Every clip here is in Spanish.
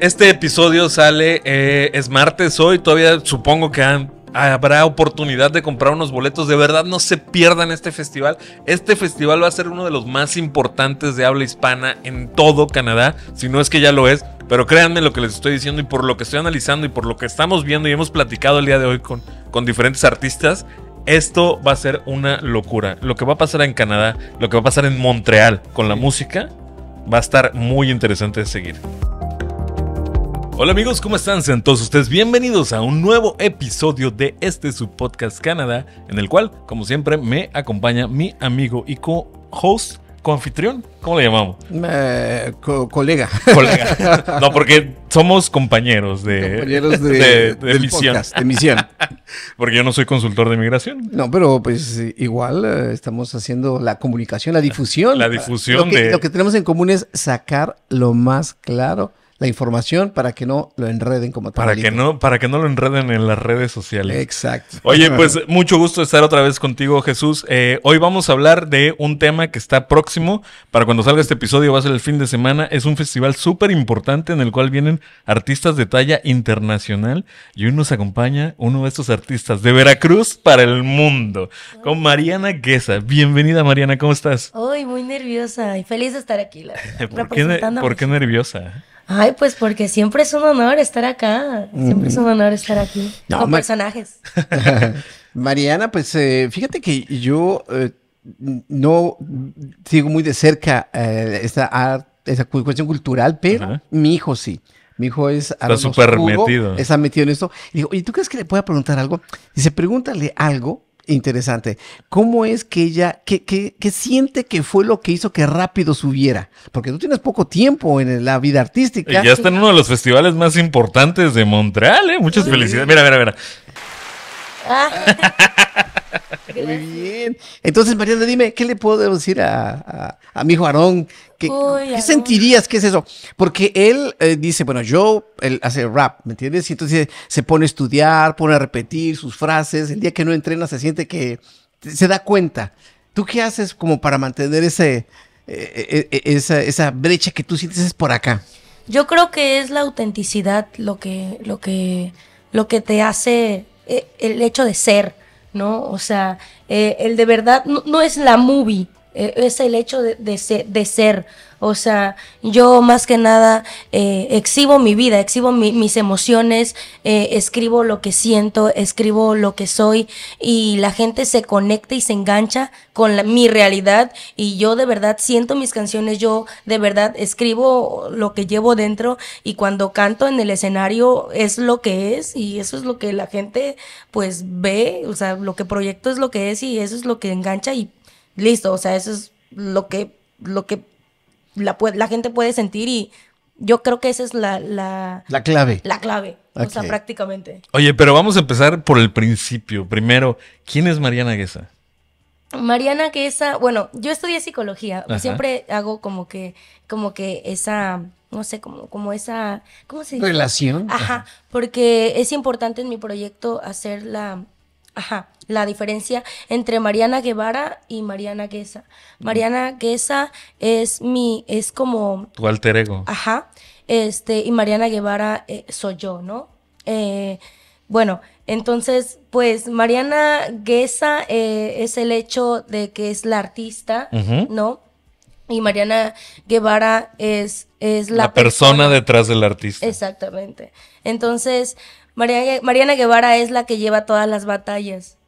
Este episodio sale, eh, es martes hoy, todavía supongo que han- habrá oportunidad de comprar unos boletos. De verdad, no se pierdan este festival. Este festival va a ser uno de los más importantes de habla hispana en todo Canadá, si no es que ya lo es. Pero créanme lo que les estoy diciendo y por lo que estoy analizando y por lo que estamos viendo y hemos platicado el día de hoy con, con diferentes artistas. Esto va a ser una locura. Lo que va a pasar en Canadá, lo que va a pasar en Montreal con la música, va a estar muy interesante de seguir. Hola amigos, ¿cómo están? Sean todos ustedes bienvenidos a un nuevo episodio de este su podcast Canadá, en el cual, como siempre, me acompaña mi amigo y co-host, co-anfitrión, ¿cómo le llamamos? Eh, co- colega. Colega. No, porque somos compañeros de, Compañeros de, de- de del misión. podcast, de misión. Porque yo no soy consultor de migración. No, pero pues igual eh, estamos haciendo la comunicación, la difusión. La difusión lo que, de- Lo que tenemos en común es sacar lo más claro la información para que no lo enreden como Para tamalito. que, no, para que no lo enreden en las redes sociales. Exacto. Oye, pues mucho gusto estar otra vez contigo, Jesús. Eh, hoy vamos a hablar de un tema que está próximo. Para cuando salga este episodio va a ser el fin de semana. Es un festival súper importante en el cual vienen artistas de talla internacional. Y hoy nos acompaña uno de estos artistas de Veracruz para el mundo, con Mariana Guesa. Bienvenida, Mariana, ¿cómo estás? Hoy muy nerviosa y feliz de estar aquí. La, ¿Por qué, representando a por qué nerviosa? Ay, pues porque siempre es un honor estar acá. Siempre es un honor estar aquí. No, con personajes. Mariana, pues eh, fíjate que yo eh, no sigo muy de cerca eh, esta, art- esa cu- cuestión cultural, pero Ajá. mi hijo sí. Mi hijo es Aaron súper metido. Está metido en esto. Y digo, oye, ¿tú crees que le pueda preguntar algo? Dice, pregúntale algo interesante. ¿Cómo es que ella, qué, qué, qué siente que fue lo que hizo que rápido subiera? Porque tú tienes poco tiempo en la vida Y artística. ya está en uno de los festivales más importantes de Montreal, ¿eh? Muchas felicidades. Mira, mira, mira. Ah, Muy bien. Entonces, Mariana, dime, ¿qué le puedo decir a, a- a mi hijo Aarón? ¿Qué, Uy, qué sentirías que es eso? Porque él eh, dice, bueno, yo, él hace rap, ¿me entiendes? Y entonces se pone a estudiar, pone a repetir sus frases. El día que no entrena se siente que se da cuenta. ¿Tú qué haces como para mantener ese, eh, eh, esa, esa brecha que tú sientes es por acá? yo creo que es la autenticidad lo que, lo que, lo que te hace el hecho de ser, ¿no? O sea, eh, el de verdad no, no es la movie. eh, Es el hecho de, de ser, de ser. O sea, yo más que nada eh, exhibo mi vida, exhibo mi- mis emociones, eh, escribo lo que siento, escribo lo que soy y la gente se conecta y se engancha con la- mi realidad y yo de verdad siento mis canciones, yo de verdad escribo lo que llevo dentro y cuando canto en el escenario es lo que es y eso es lo que la gente pues ve, o sea, lo que proyecto es lo que es y eso es lo que engancha y listo, o sea, eso es lo que, lo que la, la gente puede sentir y yo creo que esa es la, la, La clave. la clave, o sea, prácticamente. Oye, pero vamos a empezar por el principio. Primero, ¿quién es Mariana Guesa? Mariana, que esa, bueno, yo estudié psicología, Ajá. siempre hago como que, como que esa, no sé, como, como esa, ¿cómo se dice? Relación. Ajá, porque es importante en mi proyecto hacer la, ajá, la diferencia entre Mariana Guevara y Mariana Guesa. Mariana Guesa es mi, es como, Tu alter ego. Ajá. Este, y Mariana Guevara eh, soy yo, ¿no? Eh, bueno, entonces, pues Mariana Guesa eh, es el hecho de que es la artista. ¿no? Y Mariana Guevara es, es la, La, persona detrás del artista. Exactamente. Entonces, Mariana, Mariana Guevara es la que lleva todas las batallas.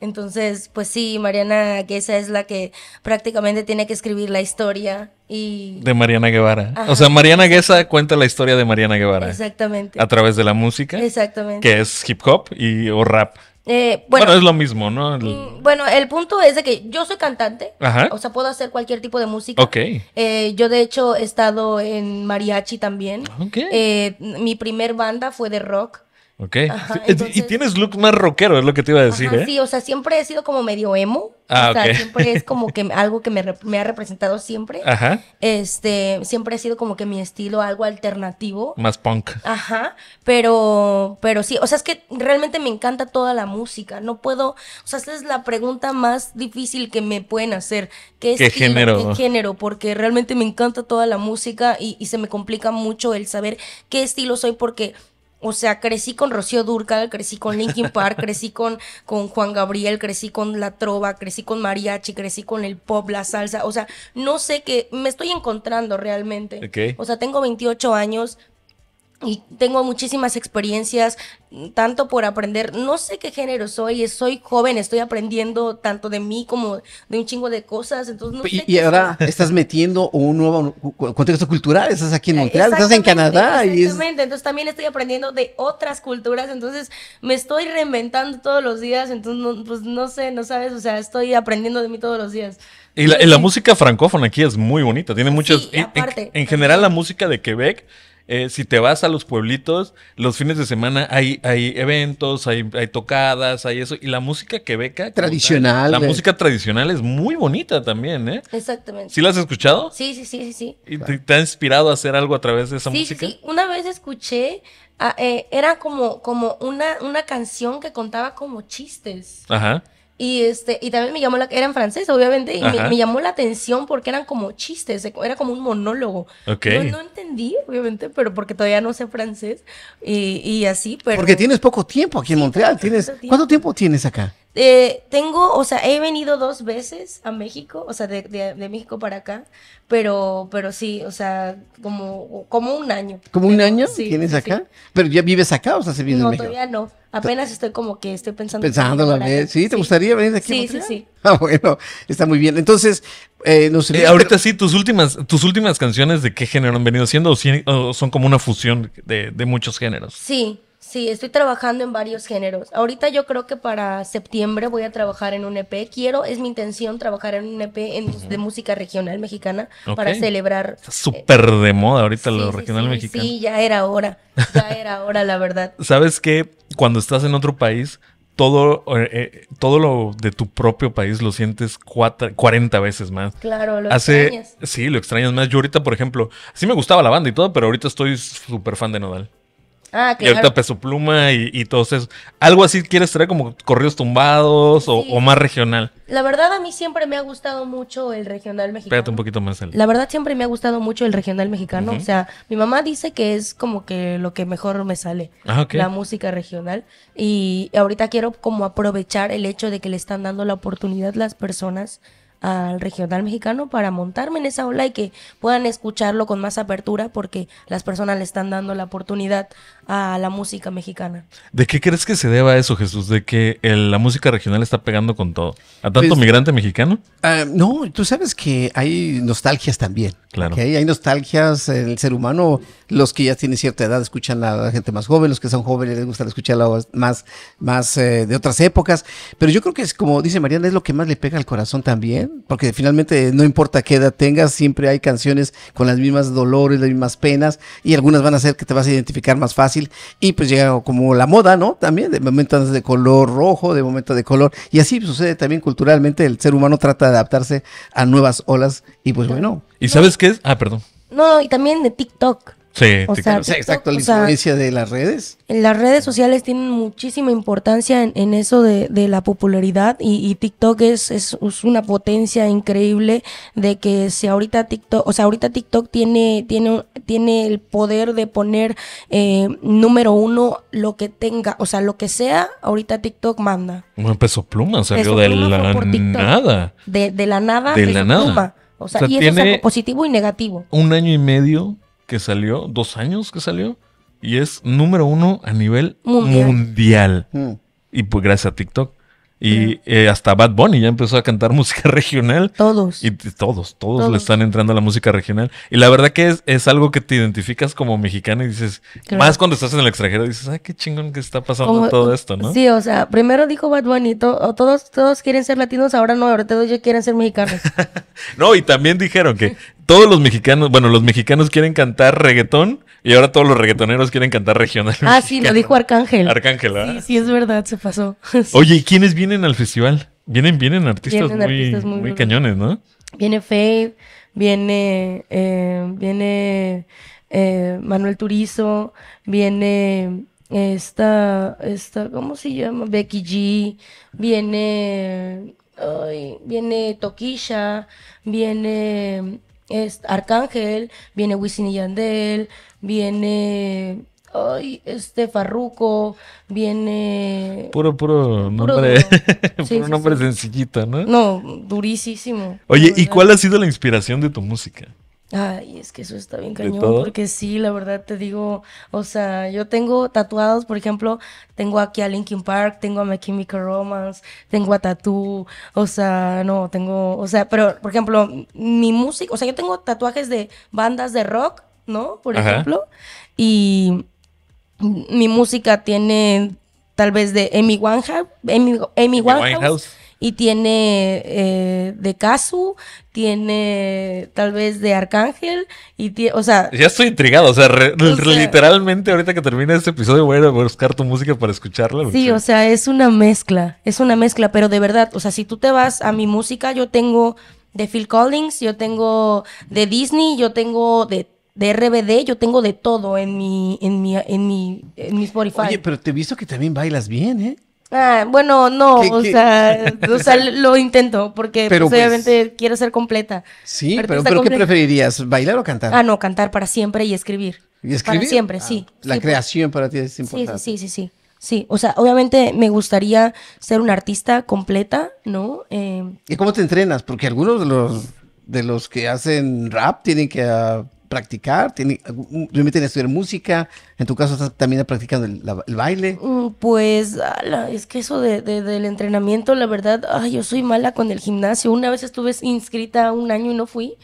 Entonces, pues sí, Mariana Guesa es la que prácticamente tiene que escribir la historia y... De Mariana Guevara. Ajá. O sea, Mariana Guesa cuenta la historia de Mariana Guevara. Exactamente. A través de la música. Exactamente. Que es hip hop y, o rap. Eh, Bueno, bueno, es lo mismo, ¿no? El- mm, bueno, el punto es de que yo soy cantante. Ajá. O sea, puedo hacer cualquier tipo de música. Ok. Eh, yo, de hecho, he estado en mariachi también. Ok. Eh, mi primer banda fue de rock. Ok. Ajá, y- tienes look más rockero, es lo que te iba a decir, Ajá, ¿eh? Sí, o sea, siempre he sido como medio emo. Ah, o sea, siempre es como que algo que me, ha representado siempre. Ajá. Este, siempre ha sido como que mi estilo algo alternativo. Más punk. Ajá, pero, pero sí, o sea, es que realmente me encanta toda la música. No puedo, o sea, esa es la pregunta más difícil que me pueden hacer. ¿Qué, ¿Qué estilo, género? ¿Qué género? Porque realmente me encanta toda la música y, y se me complica mucho el saber qué estilo soy porque... O sea, crecí con Rocío Durcal, crecí con Linkin Park, crecí con, con Juan Gabriel, crecí con la trova, crecí con mariachi, crecí con el pop, la salsa. O sea, no sé qué, me estoy encontrando realmente. O sea, tengo 28 años y tengo muchísimas experiencias, tanto por aprender, no sé qué género soy, soy joven, estoy aprendiendo tanto de mí como de un chingo de cosas, entonces no sé Y, qué y ahora soy. estás metiendo un nuevo contexto cultural. Estás aquí en Montreal, estás en Exactamente, Canadá y es, Exactamente, entonces también estoy aprendiendo de otras culturas, entonces me estoy reinventando todos los días, entonces no, pues no sé, no sabes, o sea, estoy aprendiendo de mí todos los días. Y la, y la música francófona aquí es muy bonita. Tiene muchas. Sí, en- en, general, la música de Quebec. Eh, si te vas a los pueblitos, los fines de semana hay, hay eventos, hay, hay tocadas, hay eso. Y la música quebeca. Tradicional, tal, La música tradicional es muy bonita también, ¿eh? Exactamente. ¿Sí la has escuchado? Sí, sí, sí, sí, sí. ¿Y te, te ha inspirado a hacer algo a través de esa Sí, música? sí, sí. Una vez escuché, ah, eh, era como, como una, una canción que contaba como chistes. Ajá. Y este, y también me llamó la, era en francés, obviamente, y me, llamó la atención porque eran como chistes, era como un monólogo. Ok. No, no entendí, obviamente, pero porque todavía no sé francés. Y, y así, pero. porque tienes poco tiempo aquí en Montreal. Tienes, tiempo. ¿Cuánto tiempo tienes acá? Eh, tengo, o sea, he venido dos veces a México, o sea, de, de- de México para acá, pero, pero sí, o sea, como, como un año. ¿Como un año Sí, tienes sí, acá? sí. Pero ya vives acá o estás viviendo No, en México. todavía no. Apenas estoy como que estoy pensando. Pensando a la vez. ¿Sí? ¿Te gustaría venir de aquí a Sí, sí, sí. Ah, bueno, está muy bien. Entonces, eh, nos Eh, ahorita sí, tus últimas, tus últimas canciones, ¿de qué género han venido siendo? ¿O, sí- o son como una fusión de, de muchos géneros? Sí, sí, estoy trabajando en varios géneros. Ahorita yo creo que para septiembre voy a trabajar en un EP. Quiero, es mi intención trabajar en un EP en- de música regional mexicana para celebrar. Está súper de moda ahorita Sí, lo sí, regional sí, mexicano. Sí, ya era hora. Ya era hora, la verdad. ¿Sabes que Cuando estás en otro país, todo, eh, eh, todo lo de tu propio país lo sientes cuatro- 40 veces más. Claro, lo Hace, extrañas. sí, lo extrañas más. Yo ahorita, por ejemplo, sí me gustaba la banda y todo, pero ahorita estoy súper fan de Nodal. Ah, Y ahorita claro. Peso Pluma y, y todo eso. ¿Algo así quieres traer como corridos tumbados o, Sí. o más regional? La verdad a mí siempre me ha gustado mucho el regional mexicano. Espérate un poquito más. el- La verdad siempre me ha gustado mucho el regional mexicano. O sea, mi mamá dice que es como que lo que mejor me sale. Ah. La música regional. Y ahorita quiero como aprovechar el hecho de que le están dando la oportunidad las personas al regional mexicano para montarme en esa ola y que puedan escucharlo con más apertura porque las personas le están dando la oportunidad a la música mexicana. ¿De qué crees que se deba eso, Jesús? ¿De que el- la música regional está pegando con todo? ¿A tanto Pues- migrante mexicano? Ah, no, tú sabes que hay nostalgias también. Claro. Hay nostalgias en el ser humano. Los que ya tienen cierta edad escuchan a la gente más joven, los que son jóvenes les gusta escuchar la voz más, más eh, de otras épocas. Pero yo creo que es como dice Mariana, es lo que más le pega al corazón también, porque finalmente no importa qué edad tengas, siempre hay canciones con las mismas dolores, las mismas penas, y algunas van a hacer que te vas a identificar más fácil. Y pues llega como la moda, ¿no? También de momentos de color rojo, de momentos de color. Y así sucede también culturalmente, el ser humano trata de adaptarse a nuevas olas, y pues bueno. ¿Y sabes qué es? Ah, perdón. No, y también de TikTok. Sí, O sea, exacto, la o sea, influencia de las redes. Las redes sociales tienen muchísima importancia en, en eso de, de la popularidad y, y TikTok es, es, es una potencia increíble de que si ahorita TikTok, o sea, ahorita TikTok tiene, tiene, tiene el poder de poner eh, número uno lo que tenga, o sea, lo que sea, ahorita TikTok manda. Bueno, Peso Pluma salió Peso de Pluma la nada. De, de la nada, De la nada. Pluma. O sea, O sea, y eso es tiene- algo positivo y negativo. Un año y medio que salió, dos años que salió, y es número uno a nivel Mundial. mundial. Mm. Y pues gracias a TikTok. Y eh, hasta Bad Bunny ya empezó a cantar música regional. Todos. Y todos, todos, le están entrando a la música regional. Y la verdad que es, es algo que te identificas como mexicano y dices, más cuando estás en el extranjero, dices, ay, qué chingón que está pasando Como- todo esto, ¿no? Sí, o sea, primero dijo Bad Bunny, to- todos, todos quieren ser latinos, ahora no, ahora todos ya quieren ser mexicanos. No, y también dijeron que todos los mexicanos, bueno, los mexicanos quieren cantar reggaetón y ahora todos los reggaetoneros quieren cantar regional. Ah, sí, lo dijo Arcángel. Arcángel, Sí, ¿verdad? sí, es verdad, se pasó. Oye, ¿y quiénes vienen al festival? Vienen, vienen artistas, Vienen muy, artistas muy cañones, ¿no? Viene Faye, viene, eh, viene eh, Manuel Turizo, viene esta, esta, ¿cómo se llama? Becky G, viene, ay, viene Toquisha, viene es- Arcángel, viene Wisin y Yandel, viene, ay, este Farruko, viene... Puro, puro nombre, puro Sí, sí, nombre sí. sencillito, ¿no? No, durísimo. Oye, ¿y cuál ha sido la inspiración de tu música? Ay, es que eso está bien ¿De cañón, porque sí, la verdad te digo, o sea, yo tengo tatuados, por ejemplo, tengo aquí a Linkin Park, tengo a My Chemical Romance, tengo a Tattoo, o sea, no, tengo, o sea, pero, por ejemplo, mi música, o sea, yo tengo tatuajes de bandas de rock, ¿no? Por Ajá. ejemplo, y mi música tiene tal vez de Amy Winehouse, Amy, Amy Winehouse, Winehouse. Y tiene eh, de Kazu, tiene tal vez de Arcángel y tie- o sea, Ya estoy intrigado, o sea, re- O sea- literalmente ahorita que termine este episodio voy a ir a buscar tu música para escucharla. sí, o sea, es una mezcla, es una mezcla, pero de verdad, o sea, si tú te vas a mi música, yo tengo de Phil Collins, yo tengo de Disney, yo tengo de de RBD, yo tengo de todo en mi en mi en mi en mi Spotify. Oye, pero te he visto que también bailas bien, ¿eh? Ah, bueno, no, ¿Qué- o qué? sea, o sea, lo intento porque Pero, pues, pues, obviamente quiero ser completa. Sí, pero, Artista pero ¿qué completa. preferirías? ¿Bailar o cantar? Ah, no, cantar para siempre y escribir. ¿Y escribir? Para siempre, Ah, sí. La Sí, creación para ti es importante. sí, sí, sí, sí. Sí, o sea, obviamente me gustaría ser una artista completa, ¿no? Eh, ¿Y cómo te entrenas? Porque algunos de los, de los que hacen rap tienen que ah, practicar, meten a estudiar música. En tu caso estás también practicando el, la- el baile. mm, pues, ala, es que eso de, de- del entrenamiento, la verdad, ay, yo soy mala con el gimnasio. Una vez estuve inscrita un año y no fui.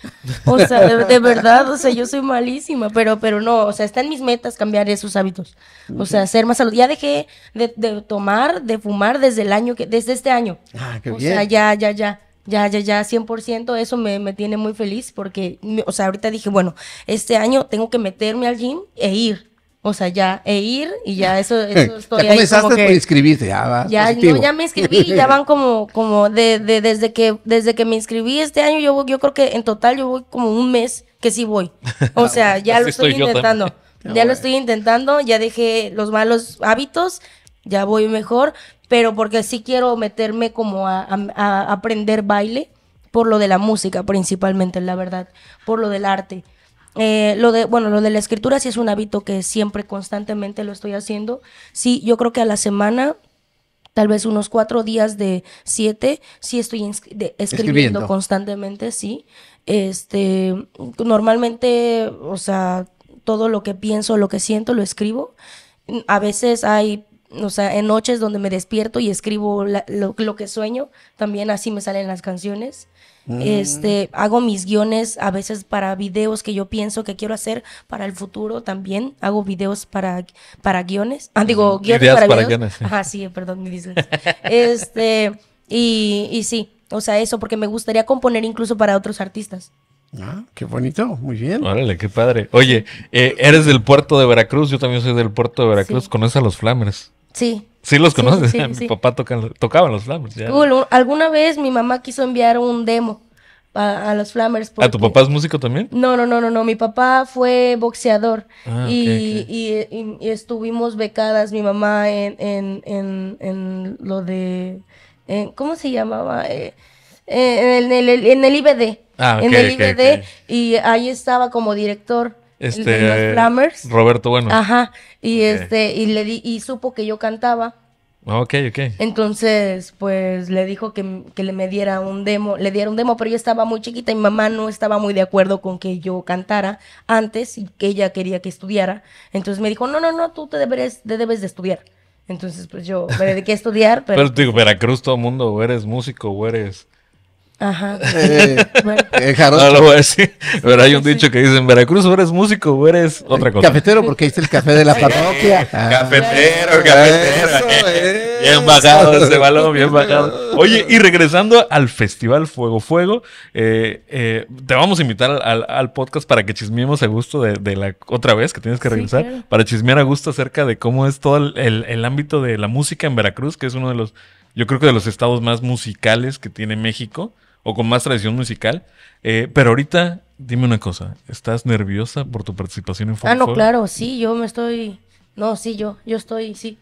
O sea, de, de verdad, o sea, yo soy malísima, pero, pero no, o sea, está en mis metas cambiar esos hábitos. O sea, ser más salud. Ya dejé de, de tomar, de fumar desde el año que, desde este año. Ah, qué o bien. sea, ya, ya, ya. Ya, ya, ya, 100%, eso me, me tiene muy feliz porque, me- o sea, ahorita dije, bueno, este año tengo que meterme al gym e ir. O sea, ya, e ir y ya, eso, eso estoy ya ahí comenzaste como que... por inscribirte, ya vas Ya, no, ya me inscribí y ya van como, como de, de- desde que, desde que me inscribí este año, yo, voy- yo creo que en total yo voy como un mes que sí voy. O sea, ya lo estoy, intentando. Ah, Ya bueno. lo estoy intentando, ya dejé los malos hábitos, ya voy mejor, pero porque sí quiero meterme como a, a- a aprender baile por lo de la música principalmente, la verdad, por lo del arte. Eh, lo de, bueno, lo de la escritura sí es un hábito que siempre constantemente lo estoy haciendo. Sí, yo creo que a la semana tal vez unos cuatro días de siete, sí estoy escribiendo, Escribiendo. constantemente, sí. Este, normalmente, o sea, todo lo que pienso, lo que siento, lo escribo. A veces hay, o sea, en noches donde me despierto y escribo la- lo, lo que sueño, también así me salen las canciones. Este, hago mis guiones a veces para videos que yo pienso que quiero hacer para el futuro también. Hago videos para, para guiones. Ah, digo, guiones Ideas para, para videos. guiones, sí. Ajá, sí, perdón. Este, y, y sí, o sea, eso, porque me gustaría componer incluso para otros artistas. Ah, qué bonito, muy bien. Órale, qué padre. Oye, eh, eres del puerto de Veracruz, yo también soy del puerto de Veracruz. Sí. ¿Conoces a los Flamers? Sí. Sí, los conoces. sí, Mi papá toca, tocaba en los Flamers. ya. Alguna vez mi mamá quiso enviar un demo a, a los Flammers. ¿A tu porque- papá es músico también? No, no, no, no, no. Mi papá fue boxeador Ah, y, ok. y- y- y estuvimos becadas, mi mamá, en, en, en, en lo de. en- ¿Cómo se llamaba? Eh, eh, en, el, en el IBD. Ah, en ok, el IBD. Y ahí estaba como director Este, los Flammers. Roberto Bueno. Ajá. Y este, y le di, y supo que yo cantaba. Ok, ok. Entonces, pues le dijo que, que le me diera un demo, le diera un demo, pero yo estaba muy chiquita y mi mamá no estaba muy de acuerdo con que yo cantara antes y que ella quería que estudiara. Entonces me dijo, no, no, no, tú te debes, te debes de estudiar. Entonces, pues yo me dediqué a estudiar, pero, Pero te digo, Veracruz, todo el mundo, o eres músico, o eres Ajá. Eh, Bueno, eh. No lo voy a decir. Pero hay un dicho que dice: en Veracruz o eres músico o eres otra cosa. Cafetero, porque ahí está el café de la parroquia. Ah. Cafetero, cafetero. Eso, eh. Bien bajado ese balón, bien bajado. Oye, y regresando al Festival Fuego Fuego, eh, eh, te vamos a invitar al, al podcast para que chismeemos a gusto de, de la otra vez que tienes que Sí, regresar, claro. para chismear a gusto acerca de cómo es todo el, el- el ámbito de la música en Veracruz, que es uno de los, yo creo que de los estados más musicales que tiene México, o con más tradición musical. Eh, pero ahorita, dime una cosa, ¿estás nerviosa por tu participación en Fuego ah, no, claro, sí, yo me estoy. No, sí, yo, yo estoy, sí.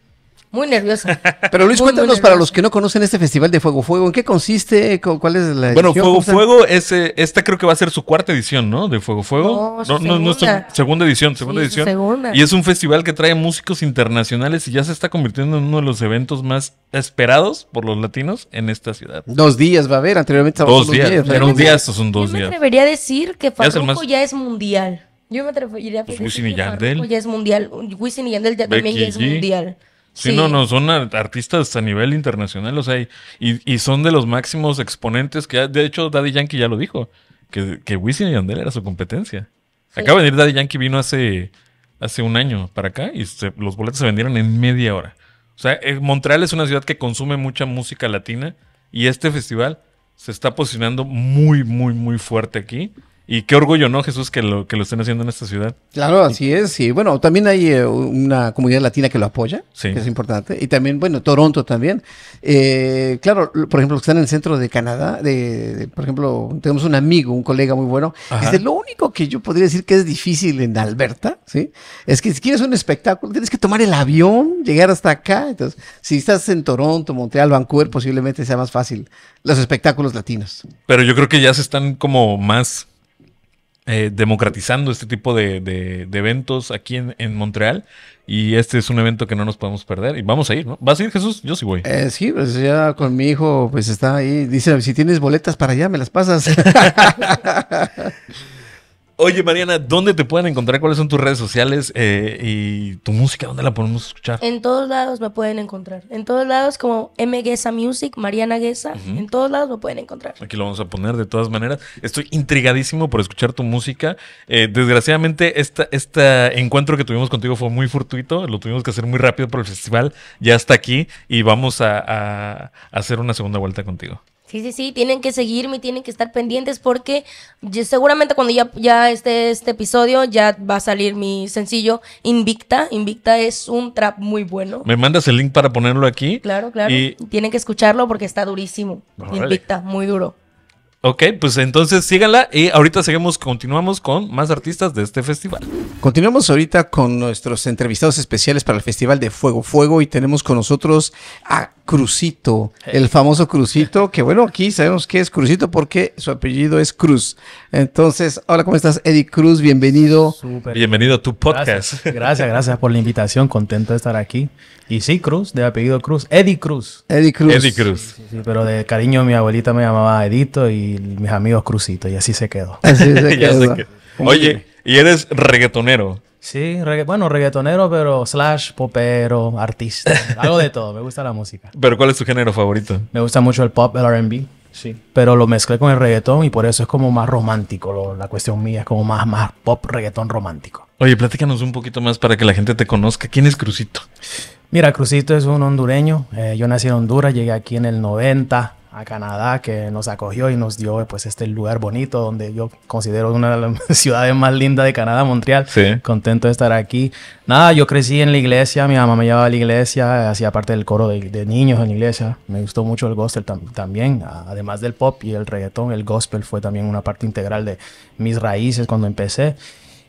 Muy nerviosa. Pero Luis, Muy, muy cuéntanos para nerviosa. los que no conocen este festival de Fuego Fuego, ¿en qué consiste? ¿Cu- ¿Cuál es la Bueno, edición? Fuego. Fuego, es, eh, esta creo que va a ser su cuarta edición, ¿no? De Fuego Fuego. No, su es su segunda. segunda edición, segunda Sí, edición. segunda. Y es un festival que trae músicos internacionales y ya se está convirtiendo en uno de los eventos más esperados por los latinos en esta ciudad. Dos días va a haber, anteriormente Dos solo días. Era un día, estos son dos Yo me días. atrevería a decir que Farruko más- ya es mundial. Yo me atrevería a Pues decir Wisin y Yandel. Ya es mundial. Wisin y Yandel ya también ya es G. mundial. Sí, no, no, son artistas a nivel internacional, o sea, y, y son de los máximos exponentes que, de hecho, Daddy Yankee ya lo dijo, que, que Wisin y Yandel era su competencia. Sí. Acaba de venir Daddy Yankee, vino hace, hace un año para acá y se- los boletos se vendieron en media hora. O sea, eh, Montreal es una ciudad que consume mucha música latina y este festival se está posicionando muy, muy, muy fuerte aquí. Y qué orgullo, ¿no, Jesús, que lo, que lo estén haciendo en esta ciudad? Claro, así es. Y bueno, también hay eh, una comunidad latina que lo apoya, Sí. que es importante. Y también, bueno, Toronto también. Eh, claro, por ejemplo, los que están en el centro de Canadá, de, de- por ejemplo, tenemos un amigo, un colega muy bueno. Dice, lo único que yo podría decir que es difícil en Alberta, ¿sí? Es que si quieres un espectáculo, tienes que tomar el avión, llegar hasta acá. Entonces, si estás en Toronto, Montreal, Vancouver, posiblemente sea más fácil los espectáculos latinos. Pero yo creo que ya se están como más eh, democratizando este tipo de, de- de eventos aquí en, en Montreal. Y este es un evento que no nos podemos perder. Y vamos a ir, ¿no? ¿Vas a ir, Jesús? Yo sí voy. Eh, sí, pues ya con mi hijo, pues está ahí. Dice, si tienes boletas para allá, me las pasas. Oye, Mariana, ¿dónde te pueden encontrar? ¿Cuáles son tus redes sociales? Eh, y tu música, ¿dónde la podemos escuchar? En todos lados me pueden encontrar. En todos lados como M. Guesa Music, Mariana Guesa. En todos lados me pueden encontrar. Aquí lo vamos a poner de todas maneras. Estoy intrigadísimo por escuchar tu música. Eh, desgraciadamente, esta, este encuentro que tuvimos contigo fue muy fortuito. Lo tuvimos que hacer muy rápido por el festival. Ya está aquí y vamos a- a hacer una segunda vuelta contigo. Sí, sí, sí, tienen que seguirme, tienen que estar pendientes porque yo- seguramente cuando ya, ya esté este episodio ya va a salir mi sencillo Invicta. Invicta es un trap muy bueno. Me mandas el link para ponerlo aquí. Claro, claro. Y, Tienen que escucharlo porque está durísimo. Invicta, muy duro. Ok, pues entonces síganla y ahorita seguimos, continuamos con más artistas de este festival. Continuamos ahorita con nuestros entrevistados especiales para el Festival de Fuego Fuego y tenemos con nosotros a Crucito, el famoso Crucito, que bueno, aquí sabemos que es Crucito porque su apellido es Cruz. Entonces, hola, ¿cómo estás, Eddie Cruz? Bienvenido. Súper. Bienvenido a tu podcast. Gracias, gracias, gracias por la invitación. Contento de estar aquí. Y sí, Cruz, de apellido Cruz. Eddie Cruz. Eddie Cruz. Eddie Cruz. Sí, sí, pero de cariño mi abuelita me llamaba Edito y mis amigos Cruzito. Y así se quedó. Así se quedó. que- Oye, y eres reggaetonero. Sí, regga- bueno, reggaetonero, pero slash, popero, artista. Algo de todo. Me gusta la música. Pero ¿cuál es tu género favorito? Me gusta mucho el pop, el RB. Sí. Pero lo mezclé con el reggaetón y por eso es como más romántico. lo- la cuestión mía es como más, más pop, reggaetón romántico. Oye, platícanos un poquito más para que la gente te conozca. ¿Quién es Crucito? Mira, Crucito es un hondureño. Eh, yo nací en Honduras, llegué aquí en el 90 a Canadá, que nos acogió y nos dio pues este lugar bonito donde yo considero una de las ciudades más lindas de Canadá, Montreal. Sí. Contento de estar aquí. Nada, yo crecí en la iglesia, mi mamá me llevaba a la iglesia, hacía parte del coro de, de niños en la iglesia. Me gustó mucho el gospel tam- también, además del pop y el reggaetón, el gospel fue también una parte integral de mis raíces cuando empecé.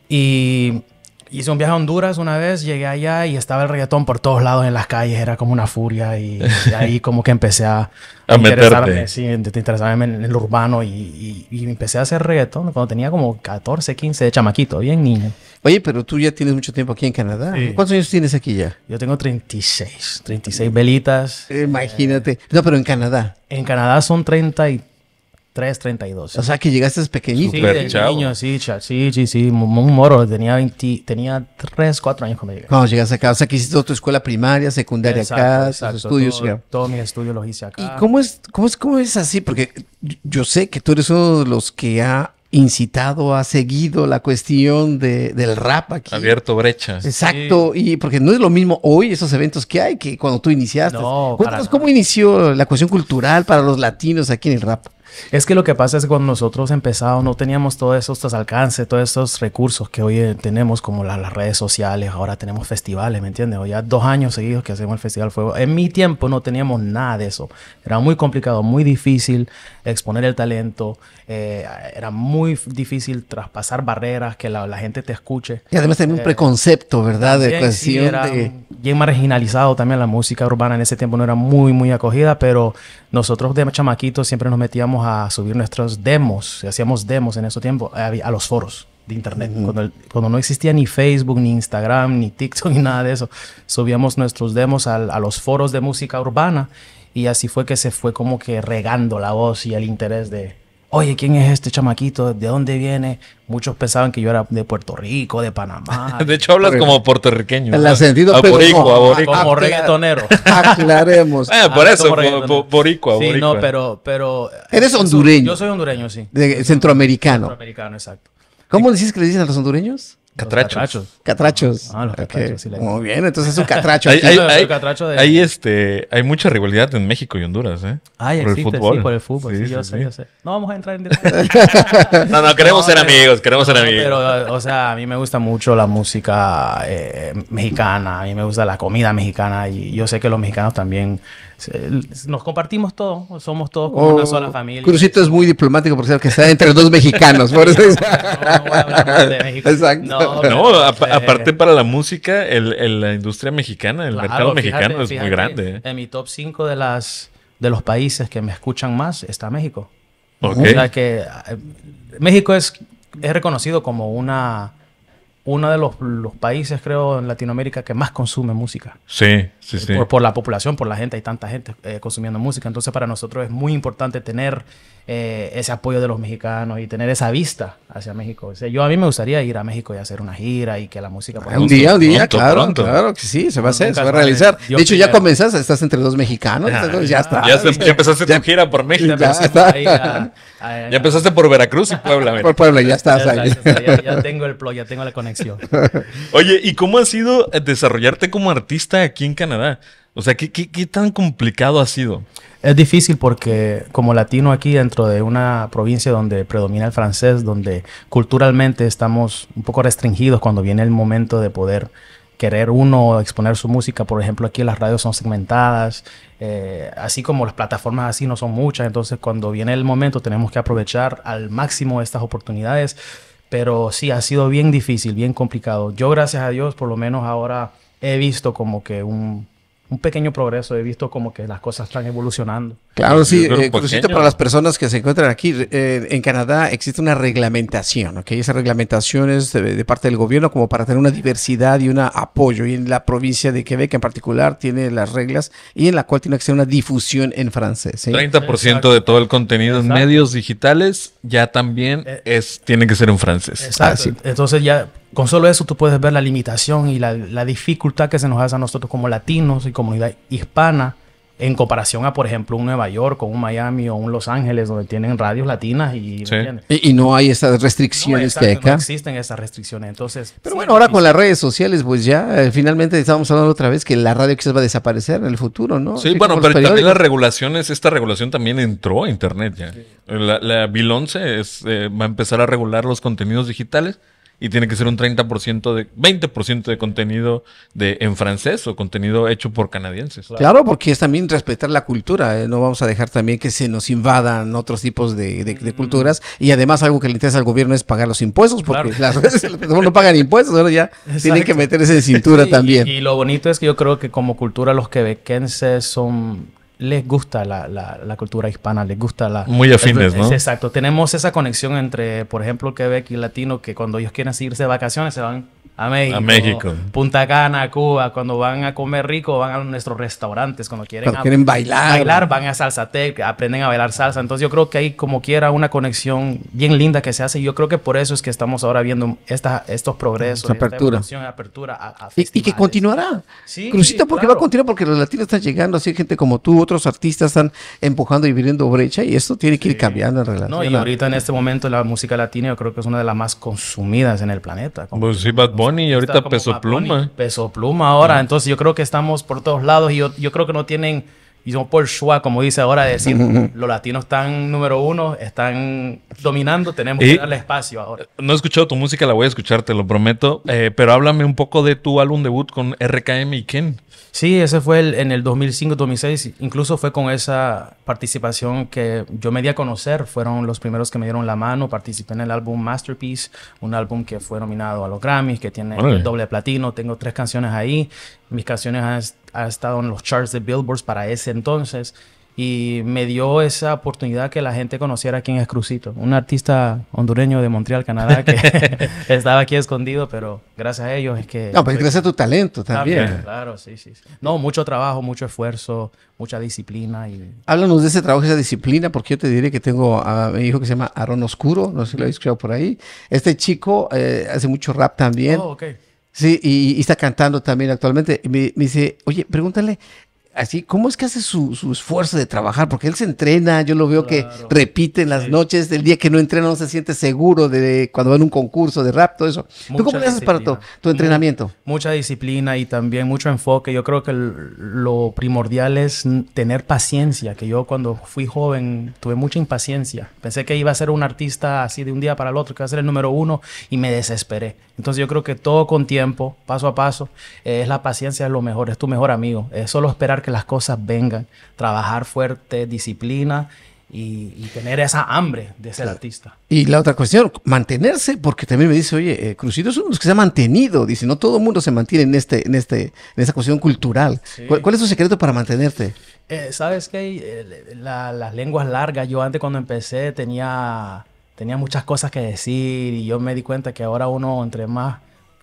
Y hice un viaje a Honduras una vez, llegué allá y estaba el reggaetón por todos lados en las calles, era como una furia y, y ahí como que empecé a, A interesarme, meterte. sí, de interesarme en, el urbano y, y- y empecé a hacer reggaetón cuando tenía como 14, 15 de chamaquito, bien niño. Oye, pero tú ya tienes mucho tiempo aquí en Canadá. Sí. ¿Cuántos años tienes aquí ya? Yo tengo 36, 36 velitas. Imagínate. No, pero en Canadá. En Canadá son 33 33, 32. O sea, que llegaste pequeñito. Sí, de chavo. niño, sí, sí, sí, sí, un moro, tenía 20, tenía 3, 4 años cuando llegué. Cuando llegaste acá, o sea, que hiciste toda tu escuela primaria, secundaria Exacto, acá, exacto, tus estudios. todo- ya. Todos mis estudios los hice acá. ¿Y cómo es, cómo es, cómo es así? Porque yo- sé que tú eres uno de los que ha incitado, ha seguido la cuestión de, del rap aquí. Abierto brechas. Exacto, y porque no es lo mismo hoy esos eventos que hay que cuando tú iniciaste. No, Cuéntanos cómo inició la cuestión cultural para los latinos aquí en el rap. Es que lo que pasa es que cuando nosotros empezamos no teníamos todos estos alcances, todos estos recursos que hoy eh, tenemos como la- las redes sociales, ahora tenemos festivales, ¿me entiendes? O ya dos años seguidos que hacemos el Festival Fuego. En mi tiempo no teníamos nada de eso. Era muy complicado, muy difícil exponer el talento, eh, era muy difícil traspasar barreras, que la, la gente te escuche. Y además también un preconcepto, ¿verdad? De También, sí, cuestión era de... bien marginalizado también la música urbana en ese tiempo no era muy muy acogida pero nosotros de chamaquitos siempre nos metíamos a subir nuestros demos hacíamos demos en ese tiempo a, a los foros de internet. Cuando, el- cuando no existía ni Facebook ni Instagram ni TikTok ni nada de eso subíamos nuestros demos a, los foros de música urbana y así fue que se fue como que regando la voz y el interés de Oye, ¿quién es este chamaquito? ¿De dónde viene? Muchos pensaban que yo era de Puerto Rico, de Panamá, De hecho, hablas como puertorriqueño. El ¿no? sentido, pero Aboricua, no. como Ah, claro. reggaetonero. Aclaremos. Ah, por Ah, eso, como boricua, Sí, boricua. no, pero, pero. Eres eso- hondureño. Yo soy hondureño, sí. De centroamericano. Centroamericano, exacto. ¿Cómo decís que le dicen a los hondureños? Catrachos. Catrachos. Catrachos. Ah, los catrachos, sí Muy bien, entonces es un catracho. Hay, aquí. hay- catracho de- hay, este, hay mucha rivalidad en México y Honduras, ¿eh? Ay, Por el existe, fútbol. sí, por el fútbol. Sí, Sí, yo sí, sé, yo sé. No vamos a entrar en directo. No, no, queremos ser pero- amigos, queremos ser no, amigos. Pero, o sea, a mí me gusta mucho la música eh, mexicana, a mí me gusta la comida mexicana y yo sé que los mexicanos también nos compartimos todo, somos todos como una Oh, sola familia. Crucito es muy diplomático porque sabe que está entre dos mexicanos. Por eso No, no voy a hablar mal de México. Exacto. No, No, pero, apa- eh, aparte para la música, el, el- la industria mexicana, el Claro, mercado fíjate, mexicano es fíjate, muy grande. ¿eh? En mi top 5 de las de los países que me escuchan más está México. Ok. O sea que eh, México es, es reconocido como una uno de los, los países, creo, en Latinoamérica que más consume música. Sí, sí, sí. Por, por la población, por la gente, hay tanta gente eh, consumiendo música. Entonces, para nosotros es muy importante tener eh, ese apoyo de los mexicanos y tener esa vista hacia México. O sea, yo a mí me gustaría ir a México y hacer una gira y que la música... por Un día, un día, pronto, claro, pronto. claro que sí, se va a hacer, se va a realizar. Dios de hecho, ya comenzaste, estás entre dos mexicanos, entonces ya está. Ya, se- ya empezaste tu gira por México. Ya está. ahí a- a- Ya empezaste por Veracruz y Puebla. mira. Por Puebla, ya estás Ya, ahí. exacto, ya- ya tengo el plug, ya tengo la conexión. Oye, ¿y cómo ha sido desarrollarte como artista aquí en Canadá? O sea, ¿qué, qué, qué tan complicado ha sido? Es difícil porque como latino aquí dentro de una provincia donde predomina el francés, donde culturalmente estamos un poco restringidos cuando viene el momento de poder querer uno exponer su música. Por ejemplo, aquí las radios son segmentadas, eh, así como las plataformas así no son muchas. Entonces, cuando viene el momento tenemos que aprovechar al máximo estas oportunidades. Pero sí, ha sido bien difícil, bien complicado. Yo, gracias a Dios, por lo menos ahora he visto como que un, un pequeño progreso, he visto como que las cosas están evolucionando. Claro, sí, eh, Crucito, para las personas que se encuentran aquí, eh, en Canadá existe una reglamentación, ¿ok? Esa reglamentación es de, de parte del gobierno como para tener una diversidad y un apoyo. Y en la provincia de Quebec en particular tiene las reglas y en la cual tiene que ser una difusión en francés, ¿sí? 30% Exacto. de todo el contenido en Exacto. medios digitales ya también Eh, es tiene que ser en francés. Exacto. Ah, sí. Entonces ya con solo eso tú puedes ver la limitación y la, la dificultad que se nos hace a nosotros como latinos y comunidad hispana en comparación a, por ejemplo, un Nueva York o un Miami o un Los Ángeles donde tienen radios latinas y... ¿me Sí. entiendes? Y, y no hay esas No, restricciones que hay exacto, no acá. existen esas restricciones. Entonces, Pero sí bueno, ahora con las redes sociales, pues ya, eh, finalmente estábamos hablando otra vez que la radio quizás va a desaparecer en el futuro, ¿no? Sí, Así bueno, pero también las regulaciones, esta regulación también entró a Internet ya. La, la Bill 11 es, eh, va a empezar a regular los contenidos digitales y tiene que ser un 30% de, 20% de contenido de, en francés o contenido hecho por canadienses. Claro, porque es también respetar la cultura. eh, No vamos a dejar también que se nos invadan otros tipos de, de- Mm. de culturas. Y además algo que le interesa al gobierno es pagar los impuestos, porque Claro. las plataformas no pagan impuestos, ahora ya tienen que meterse en cintura Sí, también. Y, y lo bonito es que yo creo que como cultura los quebequenses son les gusta la, la- la cultura hispana, les gusta la... Muy afines, es- ¿no? es- Exacto. Tenemos esa conexión entre, por ejemplo, Quebec y Latino, que cuando ellos quieren irse de vacaciones se van a México. A México. Punta Cana, Cuba. Cuando van a comer rico, van a nuestros restaurantes. Cuando quieren, Cuando a- quieren bailar. bailar, van a Salsa Tech, aprenden a bailar salsa. Entonces yo creo que hay como quiera una conexión bien linda que se hace. Y yo creo que por eso es que estamos ahora viendo esta, estos progresos, Esa esta apertura. evolución, apertura a, a Y, y que continuará. Sí, Crucito, porque va a continuar porque los latinos están llegando, así gente como tú, otros artistas están empujando y viviendo brecha y esto tiene que ir cambiando en relación. No, y a- ahorita en este momento la música latina yo creo que es una de las más consumidas en el planeta. Como- Pues sí, Bad Bunny y ahorita Peso Pluma. Peso Pluma ahora. Entonces yo creo que estamos por todos lados y yo, yo creo que no tienen, y no por schwa, como dice ahora, decir los latinos están número uno, están dominando, tenemos Y- que darle espacio ahora. No he escuchado tu música, la voy a escuchar, te lo prometo. Eh, pero háblame un poco de tu álbum debut con RKM y Ken. Sí, ese fue el- en el 2005-2006. Incluso fue con esa participación que yo me di a conocer. Fueron los primeros que me dieron la mano. Participé en el álbum Masterpiece, un álbum que fue nominado a los Grammys, que tiene el doble platino. Tengo tres canciones ahí. Mis canciones han, han estado en los charts de Billboard para ese entonces. Y me dio esa oportunidad que la gente conociera quién es Crucito, un artista hondureño de Montreal, Canadá, que estaba aquí escondido, pero gracias a ellos es que... No, pues gracias a tu talento también. También, claro, sí, sí. No, mucho trabajo, mucho esfuerzo, mucha disciplina y... Háblanos de ese trabajo, esa disciplina, porque yo te diré que tengo a mi hijo que se llama Aaron Oscuro, no sé si lo habéis escuchado por ahí. Este chico eh, hace mucho rap también. Oh, ok. Sí, y, está cantando también actualmente. Me, me dice, oye, pregúntale, así, ¿cómo es que hace su, su esfuerzo de trabajar? Porque él se entrena, yo lo veo que Claro. repite en las noches, el día que no entrena no se siente seguro de cuando va en un concurso de rap, todo eso. ¿Tú Mucha cómo le haces para tu, tu entrenamiento? Mucha disciplina y también mucho enfoque. Yo creo que el- lo primordial es tener paciencia, que yo cuando fui joven tuve mucha impaciencia. Pensé que iba a ser un artista así de un día para el otro, que iba a ser el número uno y me desesperé. Entonces yo creo que todo con tiempo, paso a paso, eh, es la paciencia es lo mejor, es tu mejor amigo. Es solo esperar que las cosas vengan, trabajar fuerte, disciplina y, y tener esa hambre de ser artista. Y la otra cuestión, mantenerse, porque también me dice, oye, eh, Crucito es uno de los que se ha mantenido. Dice, no todo el mundo se mantiene en este, en este, en esta cuestión cultural. Sí. ¿Cuál, cuál es tu secreto para mantenerte? Eh, ¿Sabes qué? Eh, la- las lenguas largas, yo antes cuando empecé tenía, tenía muchas cosas que decir y yo me di cuenta que ahora uno entre más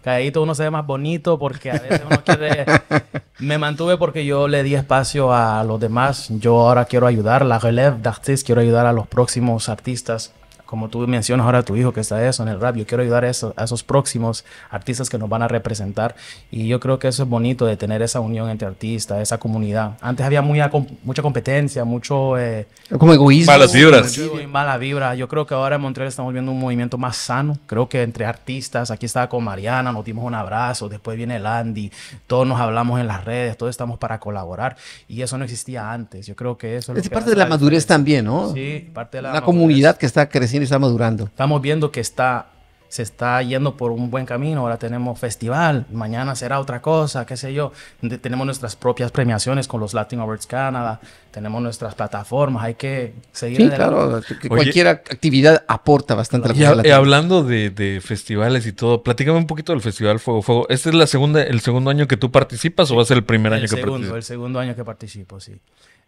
calladito uno se ve más bonito porque a veces uno quiere... me mantuve porque yo le di espacio a los demás. Yo ahora quiero ayudar, la relève d'artistes, quiero ayudar a los próximos artistas. Como tú mencionas ahora a tu hijo que está eso en el rap, yo quiero ayudar a, eso- a esos próximos artistas que nos van a representar. Y yo creo que eso es bonito de tener esa unión entre artistas, esa comunidad. Antes había muy, mucha competencia, mucho... eh, Como egoísmo. Malas vibras. mala vibra. Yo creo que ahora en Montreal estamos viendo un movimiento más sano. Creo que entre artistas, aquí estaba con Mariana, nos dimos un abrazo, después viene Landy, todos nos hablamos en las redes, todos estamos para colaborar. Y eso no existía antes. Yo creo que eso es, Es que parte de la madurez también, ¿no? Sí, parte de la Una madurez. comunidad que está creciendo y está madurando. Estamos viendo que está, se está yendo por un buen camino. Ahora tenemos festival, mañana será otra cosa, qué sé yo. De- tenemos nuestras propias premiaciones con los Latin Awards Canada, tenemos nuestras plataformas, hay que seguir Sí, adelante. claro, que Oye. cualquier actividad aporta bastante a la Y, y hablando de, de festivales y todo, platícame un poquito del Festival Fuego Fuego. ¿Este es la segunda, el segundo año que tú participas o va a ser el primer año El que segundo, participas? el segundo año que participo, sí.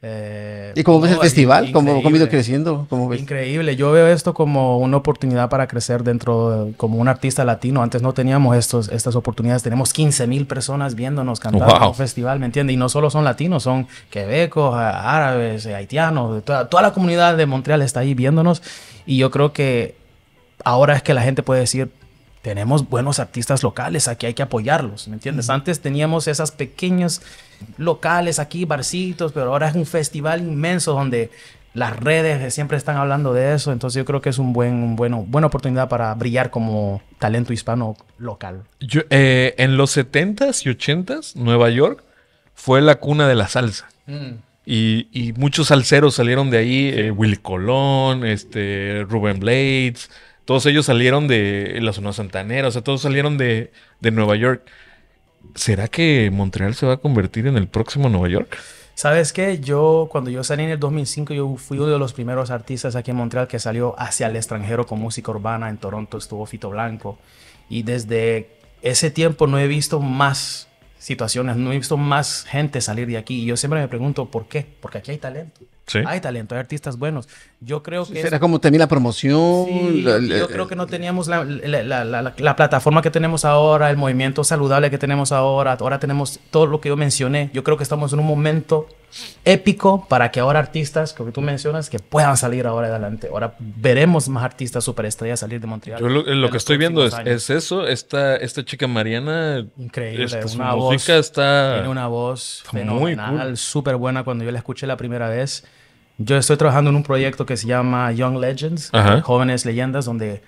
Eh, ¿Y cómo ves el festival? ¿Cómo, cómo ha ido increíble. creciendo? ¿Cómo ves? Increíble. Yo veo esto como una oportunidad para crecer dentro, de- como un artista latino. Antes no teníamos estos, estas oportunidades. Tenemos 15 mil personas viéndonos cantar en Wow. un festival, ¿me entiendes? Y no solo son latinos, son quebecos, a- árabes, eh, haitianos. Toda, toda la comunidad de Montreal está ahí viéndonos. Y yo creo que ahora es que la gente puede decir, tenemos buenos artistas locales, aquí hay que apoyarlos, ¿me entiendes? Antes teníamos esas pequeñas locales aquí, barcitos, pero ahora es un festival inmenso donde las redes siempre están hablando de eso, entonces yo creo que es un buen, un bueno, buena oportunidad para brillar como talento hispano local. Yo, eh, en los 70s y 80s, Nueva York fue la cuna de la salsa. Y, y muchos salseros salieron de ahí, eh, Willy Colón, este, Rubén Blades, todos ellos salieron de la zona santanera, o sea, todos salieron de, de Nueva York. ¿Será que Montreal se va a convertir en el próximo Nueva York? ¿Sabes qué? Yo, cuando yo salí en el 2005, yo fui uno de los primeros artistas aquí en Montreal que salió hacia el extranjero con música urbana. En Toronto estuvo Fito Blanco. Y desde ese tiempo no he visto más situaciones, no he visto más gente salir de aquí. Y yo siempre me pregunto, ¿por qué? Porque aquí hay talento. Sí. Hay talento, hay artistas buenos. Yo creo que... Era como también la promoción. Sí, la- la- yo creo que no teníamos la, la- la- la- la plataforma que tenemos ahora, el movimiento saludable que tenemos ahora, ahora tenemos todo lo que yo mencioné. Yo creo que estamos en un momento épico para que ahora artistas, como tú mencionas, que puedan salir ahora adelante. Ahora veremos más artistas superestrellas salir de Montreal. Yo lo, que estoy viendo es, eso. Esta, esta chica Mariana. Increíble, esta, su una música voz, está. Tiene una voz fenomenal, cool. súper buena. Cuando yo la escuché la primera vez, yo estoy trabajando en un proyecto que se llama Young Legends, Ajá. Jóvenes Leyendas, donde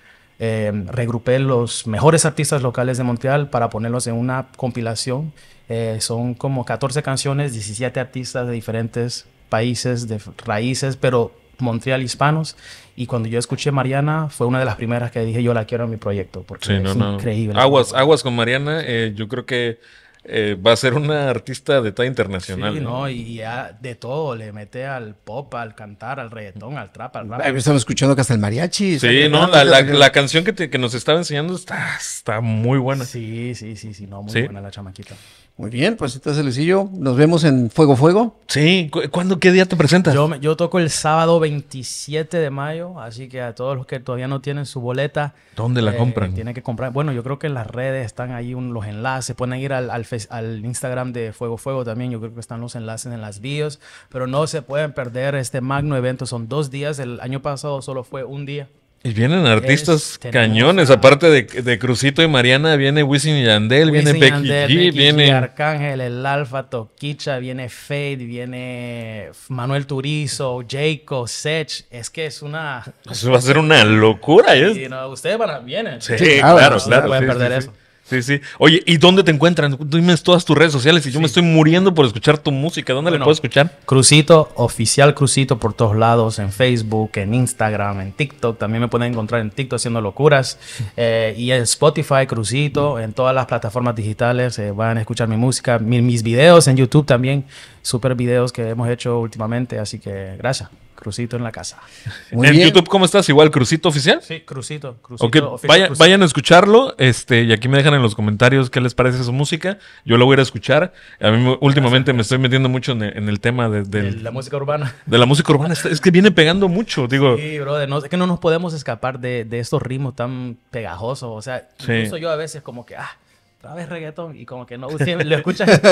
eh, regrupé los mejores artistas locales de Montreal para ponerlos en una compilación. Eh, son como 14 canciones, 17 artistas de diferentes países, de raíces, pero Montreal hispanos. Y cuando yo escuché Mariana, fue una de las primeras que dije, yo la quiero en mi proyecto, porque Sí, no, es no. increíble. Aguas, aguas con Mariana. eh, yo creo que eh, va a ser una artista de talla internacional. Sí, ¿no? no, y ya de todo, le mete al pop, al cantar, al reggaetón, al trap, al rap. Estamos escuchando que hasta el mariachi. Sí, no, la, la- la canción que, te- que nos estaba enseñando está, está muy buena. Sí, sí, sí, sí, no, muy Sí. buena la chamaquita. Muy bien, pues entonces Luisillo, nos vemos en Fuego Fuego. Sí, ¿cu- ¿cuándo, qué día te presentas? Yo, yo toco el sábado 27 de mayo, así que a todos los que todavía no tienen su boleta, ¿Dónde la eh, compran? Tienen que comprar. Bueno, yo creo que en las redes están ahí un- los enlaces. Pueden ir al, al Instagram de Fuego Fuego también. Yo creo que están los enlaces en las bios. Pero no se pueden perder este magno evento. Son dos días. El año pasado solo fue un día. Y vienen artistas Es- tenemos cañones, a- aparte de, de Crucito y Mariana, viene Wisin y Yandel, viene Wisin Becky Yandel, G, Becky G, viene... Arcángel, El Alfa, Toquicha, viene Fade, viene Manuel Turizo, Jacob, Sech. Es que es una... Eso va a ser una locura. ¿eh? Y, no, ustedes van a... Vienen. Sí, Sí, claro, claro, claro. no pueden sí, perder sí, eso. Sí. Sí. Oye, ¿y dónde te encuentran? Dime todas tus redes sociales y yo me estoy muriendo por escuchar tu música. ¿Dónde la Bueno. puedo escuchar? Crucito, oficial Crucito por todos lados, en Facebook, en Instagram, en TikTok. También me pueden encontrar en TikTok haciendo locuras. Eh, y en Spotify, Crucito, en todas las plataformas digitales. eh, van a escuchar mi música, mi- mis videos en YouTube también. Super videos que hemos hecho últimamente. Así que gracias. Crucito en la casa. Muy en bien. YouTube, ¿cómo estás? Igual, Crucito Oficial. Sí, Crucito. Crucito oficial vaya- Crucito. vayan a escucharlo, este, y aquí me dejan en los comentarios qué les parece su música. Yo lo voy a ir a escuchar. A mí me- últimamente me estoy metiendo mucho en el, en el tema de, la música urbana. de la música urbana. Es que viene pegando mucho, digo. Sí, brother, no, es que no nos podemos escapar de, de estos ritmos tan pegajosos. O sea, Sí. incluso yo a veces como que, ah, otra vez reggaetón. Y como que no, usted lo escuchas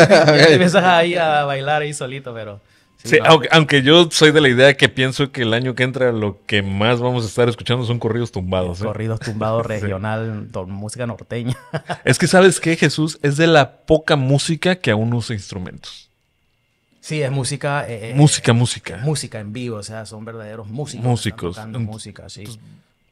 y empiezas ahí a bailar ahí solito, pero... Sí, no, aunque, aunque yo soy de la idea que pienso que el año que entra lo que más vamos a estar escuchando son corridos tumbados. ¿eh? Corridos tumbados regional, to- música norteña. Es que sabes que Jesús es de la poca música que aún usa instrumentos. sí, es música... eh, eh, Música, música. Música en vivo, o sea, son verdaderos músicos. Músicos. música, sí.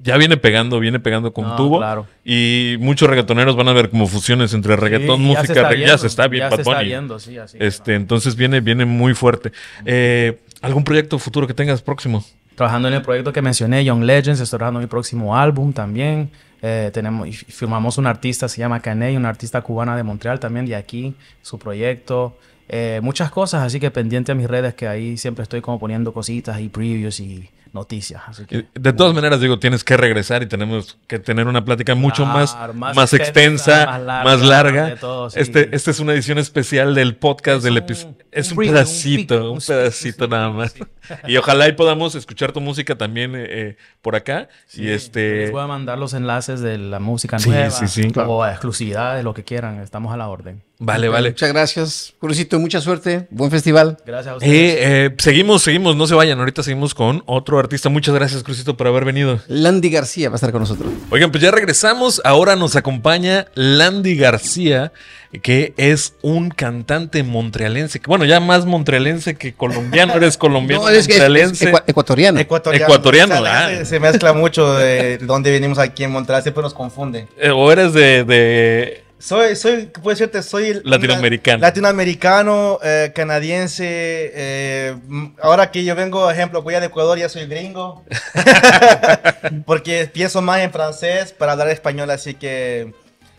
Ya viene pegando, viene pegando con No, tubo. claro. Y muchos reggaetoneros van a ver como fusiones entre reggaetón, Sí, música, ya se está reggae- ya se está bien, Ya se está viendo, sí, así Este, entonces viene, viene muy fuerte. Eh, ¿Algún proyecto futuro que tengas próximo? trabajando en el proyecto que mencioné, Young Legends, estoy trabajando en mi próximo álbum también. Eh, tenemos, firmamos un artista, se llama Caney, una artista cubana de Montreal también, de aquí, su proyecto. Eh, muchas cosas, así que pendiente a mis redes, que ahí siempre estoy como poniendo cositas y previews y noticias. Así que, De todas maneras, digo, tienes que regresar y tenemos que tener una plática mucho más, Claro, más, más extensa, extensa, más más larga. todo, sí. este, esta es una edición especial del podcast Es del episodio. Es un un, preview, un pedacito, un, pedacito sí, nada más. sí. Y ojalá y podamos escuchar tu música también eh, eh, por acá. Y este. Les voy a mandar los enlaces de la música nueva sí. o exclusividades, lo que quieran. Estamos a la orden. Vale, vale. Muchas gracias, Crucito. Mucha suerte. Buen festival. Gracias a ustedes. Eh, eh, seguimos, seguimos, no se vayan. Ahorita seguimos con otro artista. Muchas gracias, Crucito, por haber venido. Landy García va a estar con nosotros. Oigan, pues ya regresamos. Ahora nos acompaña Landy García, que es un cantante montrealense. Bueno, ya más montrealense que colombiano. Eres colombiano, No, es que es- es montrealense. ecua- ecuatoriano. Ecuatoriano. Ecuatoriano, O sea, ah. se, se mezcla mucho de dónde venimos aquí en Montreal, siempre nos confunde. Eh, o eres de, de- Soy, soy, ¿qué puedo decirte? Soy Latinoamericano. latinoamericano, eh, canadiense. eh, ahora que yo vengo, ejemplo, voy a Ecuador, ya soy gringo. Porque pienso más en francés para hablar español, así que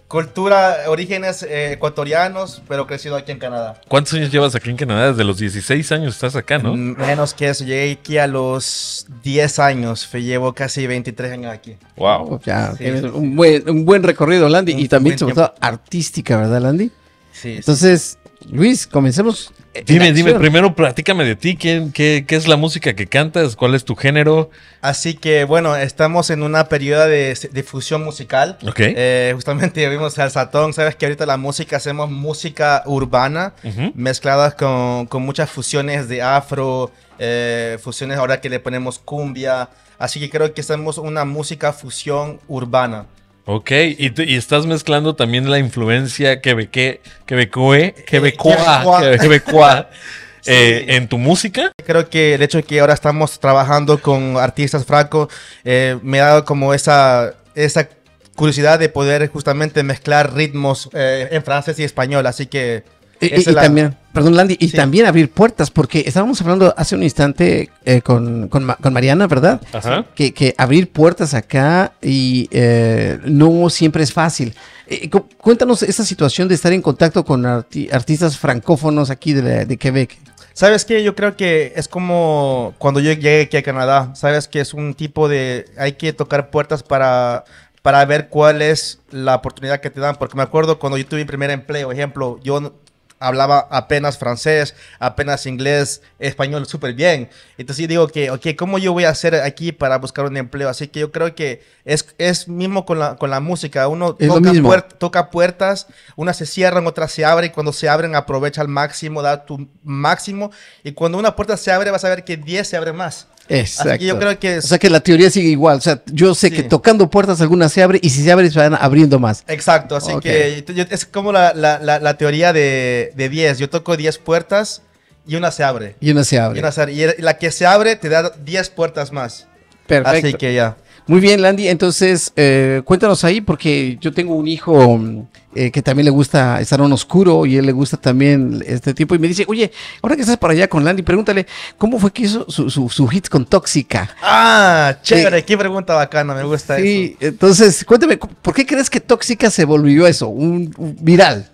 cultura, orígenes eh, ecuatorianos, pero crecido aquí en Canadá. ¿Cuántos años llevas aquí en Canadá? Desde los 16 años estás acá, ¿no? Mm, Menos que eso, llegué aquí a los 10 años, llevo casi 23 años aquí. Wow. Ya, Sí. tienes un buen, un buen recorrido, Landy. Un y también, sobre todo, artística, ¿verdad, Landy? Sí, sí. Entonces, Luis, comencemos. Dime, dime, primero platícame de ti. ¿Quién, qué, ¿Qué es la música que cantas? ¿Cuál es tu género? Así que bueno, estamos en una periodo de difusión musical. Ok. Eh, justamente vimos al Satón, sabes que ahorita la música hacemos música urbana Ujú. mezcladas con, con muchas fusiones de afro, eh, fusiones ahora que le ponemos cumbia. Así que creo que hacemos una música fusión urbana. Ok, y, y estás mezclando también la influencia quebeque, quebecoe, quebecoa, quebecoa. quebecoa, Sí. eh, en tu música. Creo que el hecho de que ahora estamos trabajando con artistas fracos eh, me ha dado como esa, esa curiosidad de poder justamente mezclar ritmos eh, en francés y español. Así que... Y, la- también, perdón, Landy, y Sí. también abrir puertas, porque estábamos hablando hace un instante eh, con, con Ma- con Mariana, ¿verdad? Ajá. Que, que abrir puertas acá y eh, no siempre es fácil. Eh, cu- cuéntanos esa situación de estar en contacto con arti- artistas francófonos aquí de, la- de Quebec. ¿Sabes qué? Yo creo que es como cuando yo llegué aquí a Canadá. ¿Sabes que es un tipo de... Hay que tocar puertas para, para ver cuál es la oportunidad que te dan. Porque me acuerdo cuando yo tuve mi primer empleo, ejemplo, yo hablaba apenas francés, apenas inglés, español súper bien. Entonces yo digo que, ok, ¿cómo yo voy a hacer aquí para buscar un empleo? Así que yo creo que es, es mismo con la, con la música. Uno toca, toca puertas, unas se cierran, otras se abren. y Cuando se abren, aprovecha al máximo, da tu máximo. Y cuando una puerta se abre, vas a ver que 10 se abren más. Exacto. Así que yo creo que O sea que la teoría sigue igual. O sea, yo sé Sí. que tocando puertas algunas se abren y si se abren se van abriendo más. Exacto, así que yo- es como la, la- la- la teoría de, de 10. Yo toco 10 puertas y una se abre. Y una se Y, abre. una se abre. Y la que se abre te da 10 puertas más. Perfecto. Así que ya. Muy bien, Landy. Entonces, eh, cuéntanos ahí, porque yo tengo un hijo mm, eh, que también le gusta estar en oscuro y él le gusta también este tipo. Y me dice, oye, ahora que estás para allá con Landy, pregúntale, ¿cómo fue que hizo su, su, su hit con Tóxica? Ah, chévere, qué pregunta bacana, me gusta Sí, entonces, cuéntame, ¿por qué crees que Tóxica se volvió eso? Un, un viral.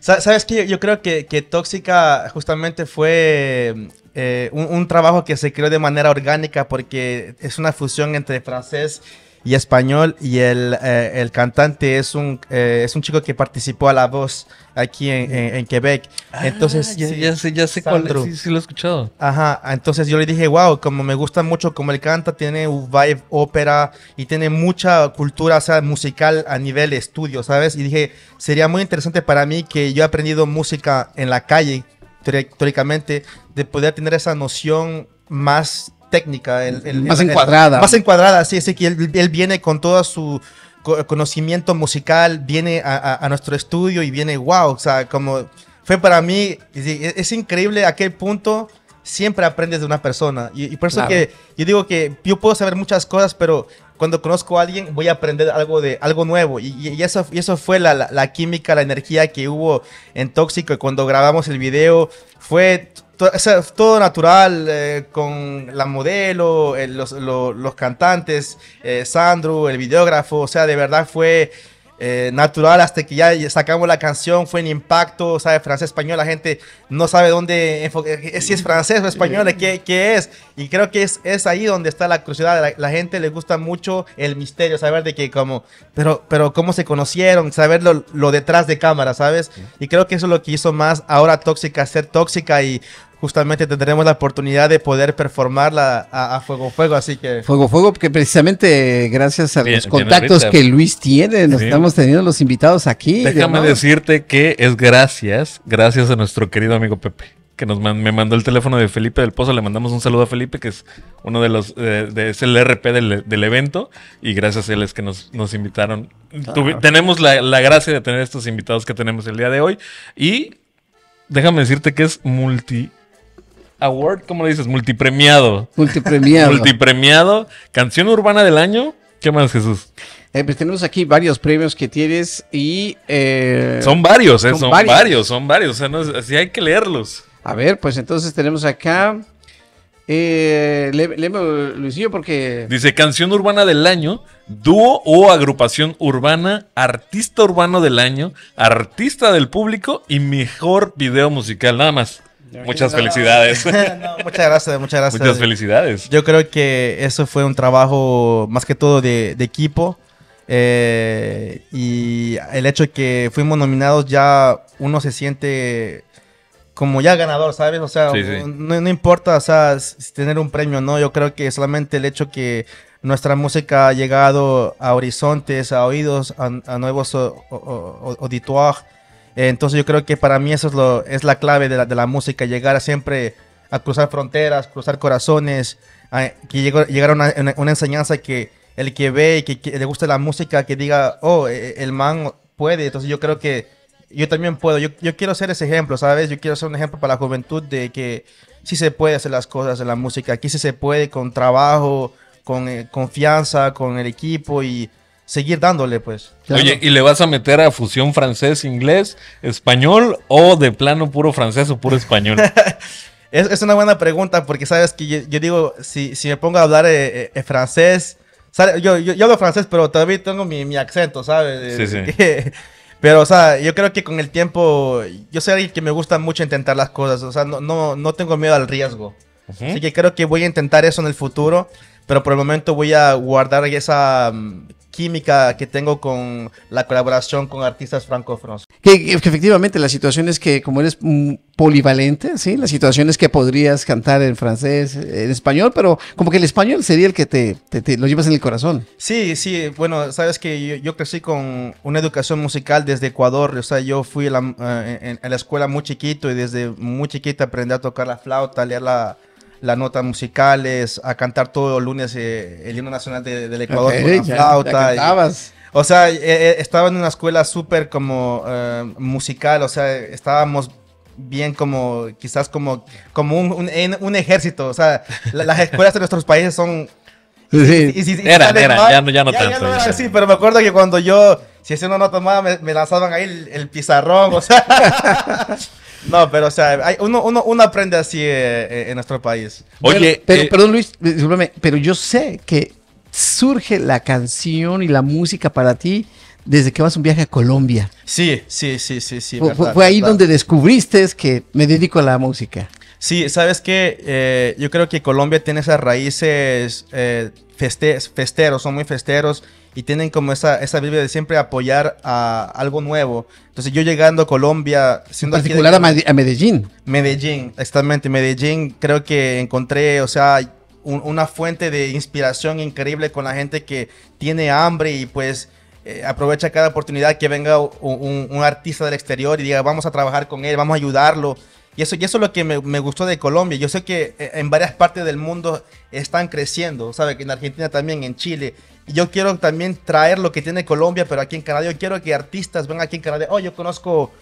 Sa- ¿Sabes qué? Yo, yo creo que, que Tóxica justamente fue eh, un, un trabajo que se creó de manera orgánica porque es una fusión entre francés y español y el, eh, el cantante es un, eh, es un chico que participó a La Voz aquí en, en- en Quebec. Entonces, Ah, ya, sí, ya sé, ya sé cuál. Sí, sí lo he escuchado. Ajá, entonces yo le dije, wow, como me gusta mucho como él canta, tiene un vibe ópera y tiene mucha cultura, o sea, musical a nivel estudio, ¿sabes? Y dije, sería muy interesante para mí que yo he aprendido música en la calle, teóricamente, de poder tener esa noción más técnica. el- el- Más el- encuadrada. Más encuadrada, sí, así que él, él viene con todo su co- conocimiento musical, viene a, a- a nuestro estudio y viene, wow, o sea, como fue para mí, es, es increíble a qué punto siempre aprendes de una persona. Y, y por eso Claro. que yo digo que yo puedo saber muchas cosas, pero cuando conozco a alguien voy a aprender algo de algo nuevo. Y, eso, y eso fue la, la- la química, la energía que hubo en Tóxico. Y cuando grabamos el video fue to- o sea, todo natural, eh, con la modelo, eh, los, lo- los cantantes, eh, Sandro, el videógrafo. O sea, de verdad fue eh, natural hasta que ya sacamos la canción, fue en impacto, sabe francés, español, la gente no sabe dónde, eh, si es francés o español, qué, qué es. Y creo que es, es ahí donde está la curiosidad, la, la gente le gusta mucho el misterio, saber de que como, pero, pero cómo se conocieron, saber lo, lo detrás de cámara, ¿sabes? Y creo que eso es lo que hizo más ahora Tóxica, ser tóxica y justamente tendremos la oportunidad de poder performarla a, a fuego fuego, así que... Fuego, fuego, porque precisamente gracias a Bien, los bien, contactos que Luis tiene, nos Sí. estamos teniendo los invitados aquí. Déjame decirte que es gracias, gracias a nuestro querido amigo Pepe, que nos man- me mandó el teléfono de Felipe del Pozo. Le mandamos un saludo a Felipe, que es uno de los, eh, de, es el RP del, del evento. Y gracias a él es que nos, nos invitaron. Tenemos la, la gracia de tener estos invitados que tenemos el día de hoy. Y déjame decirte que es multi... Award, ¿cómo le dices? Multipremiado. Multipremiado. Multipremiado. Canción urbana del año. ¿Qué más, Jesús? Eh, pues tenemos aquí varios premios que tienes y... eh, Son varios, ¿eh? son Son, varios. varios. son varios. O sea, no, así hay que leerlos. A ver, pues entonces tenemos acá... Eh, Luisillo, porque... Dice canción urbana del año, dúo o agrupación urbana, artista urbano del año, artista del público y mejor video musical. Nada más. Muchas felicidades. No, muchas gracias, muchas gracias. Muchas felicidades. Yo creo que eso fue un trabajo más que todo de, de equipo. Eh, y el hecho de que fuimos nominados ya uno se siente como ya ganador, ¿sabes? O sea, Sí, sí. No, no importa, o sea, tener un premio no, yo creo que solamente el hecho que nuestra música ha llegado a horizontes, a oídos, a, a nuevos o- entonces yo creo que para mí eso es, la clave de la, música, llegar a siempre a cruzar fronteras, cruzar corazones, a- que llegue- llegar a una, enseñanza que el que ve y que, le gusta la música, que diga, oh, eh, el man puede. Entonces yo creo que yo también puedo. Yo, yo quiero ser ese ejemplo, ¿sabes? Yo quiero ser un ejemplo para la juventud de que sí se puede hacer las cosas en la música. Aquí sí se puede con trabajo, con eh, confianza, con el equipo y seguir dándole, pues. Claro. Oye, ¿y le vas a meter a fusión francés, inglés, español o de plano puro francés o puro español? Es, es una buena pregunta porque sabes que yo, yo digo, si, si me pongo a hablar eh, eh, eh, francés, yo, yo, yo hablo francés, pero todavía tengo mi, mi acento, ¿sabes? Sí, sí. Eh, pero, o sea, yo creo que con el tiempo, yo soy alguien que me gusta mucho intentar las cosas, o sea, no, no, no tengo miedo al riesgo. Así que creo que voy a intentar eso en el futuro, pero por el momento voy a guardar esa mm, química que tengo con la colaboración con artistas francófonos. Que, que efectivamente la situación es que como eres polivalente, ¿sí? La situación es que podrías cantar en francés, en español, pero como que el español sería el que te, te- te lo llevas en el corazón. Sí, sí, bueno, sabes que yo, yo crecí con una educación musical desde Ecuador, o sea, yo fui a la, eh, la escuela muy chiquito y desde muy chiquito aprendí a tocar la flauta, a leer la, las notas musicales, a cantar todos los lunes eh, el himno nacional de- del Ecuador con Eh, la ya- flauta. ya y- cantabas. o sea, eh, eh, estaba en una escuela súper como eh, musical, o sea, estábamos bien como, quizás como, como un, un- un ejército, o sea, la- las escuelas de nuestros países son Sí. y y sales eran, mal, ya no- ya no tanto, no ya. era así, pero me acuerdo que cuando yo, si hacía una nota mala, me, me lanzaban ahí el, el pizarrón, o sea. no, pero o sea, hay- uno, uno, uno aprende así eh, eh, en nuestro país. Oye, pero, eh, perdón Luis, discúlpame, pero yo sé que surge la canción y la música para ti desde que vas a un viaje a Colombia. Sí, sí, sí, sí, sí. fue, verdad, fue ahí verdad. donde descubriste que me dedico a la música. Sí, sabes que yo creo que Colombia tiene esas raíces eh, feste- festeros, son muy festeros y tienen como esa, esa vibra de siempre apoyar a algo nuevo. Entonces yo llegando a Colombia, En siendo de particular a, Made- a Medellín. Medellín, exactamente. Medellín creo que encontré, o sea, un- una fuente de inspiración increíble con la gente que tiene hambre y pues eh, aprovecha cada oportunidad que venga u- un, un artista del exterior y diga, vamos a trabajar con él, vamos a ayudarlo. Y eso, y eso es lo que me, me gustó de Colombia. Yo sé que eh, en varias partes del mundo están creciendo, ¿sabe? Que en Argentina también, en Chile. Yo quiero también traer lo que tiene Colombia, pero aquí en Canadá. Yo quiero que artistas vengan aquí en Canadá. Oh, yo conozco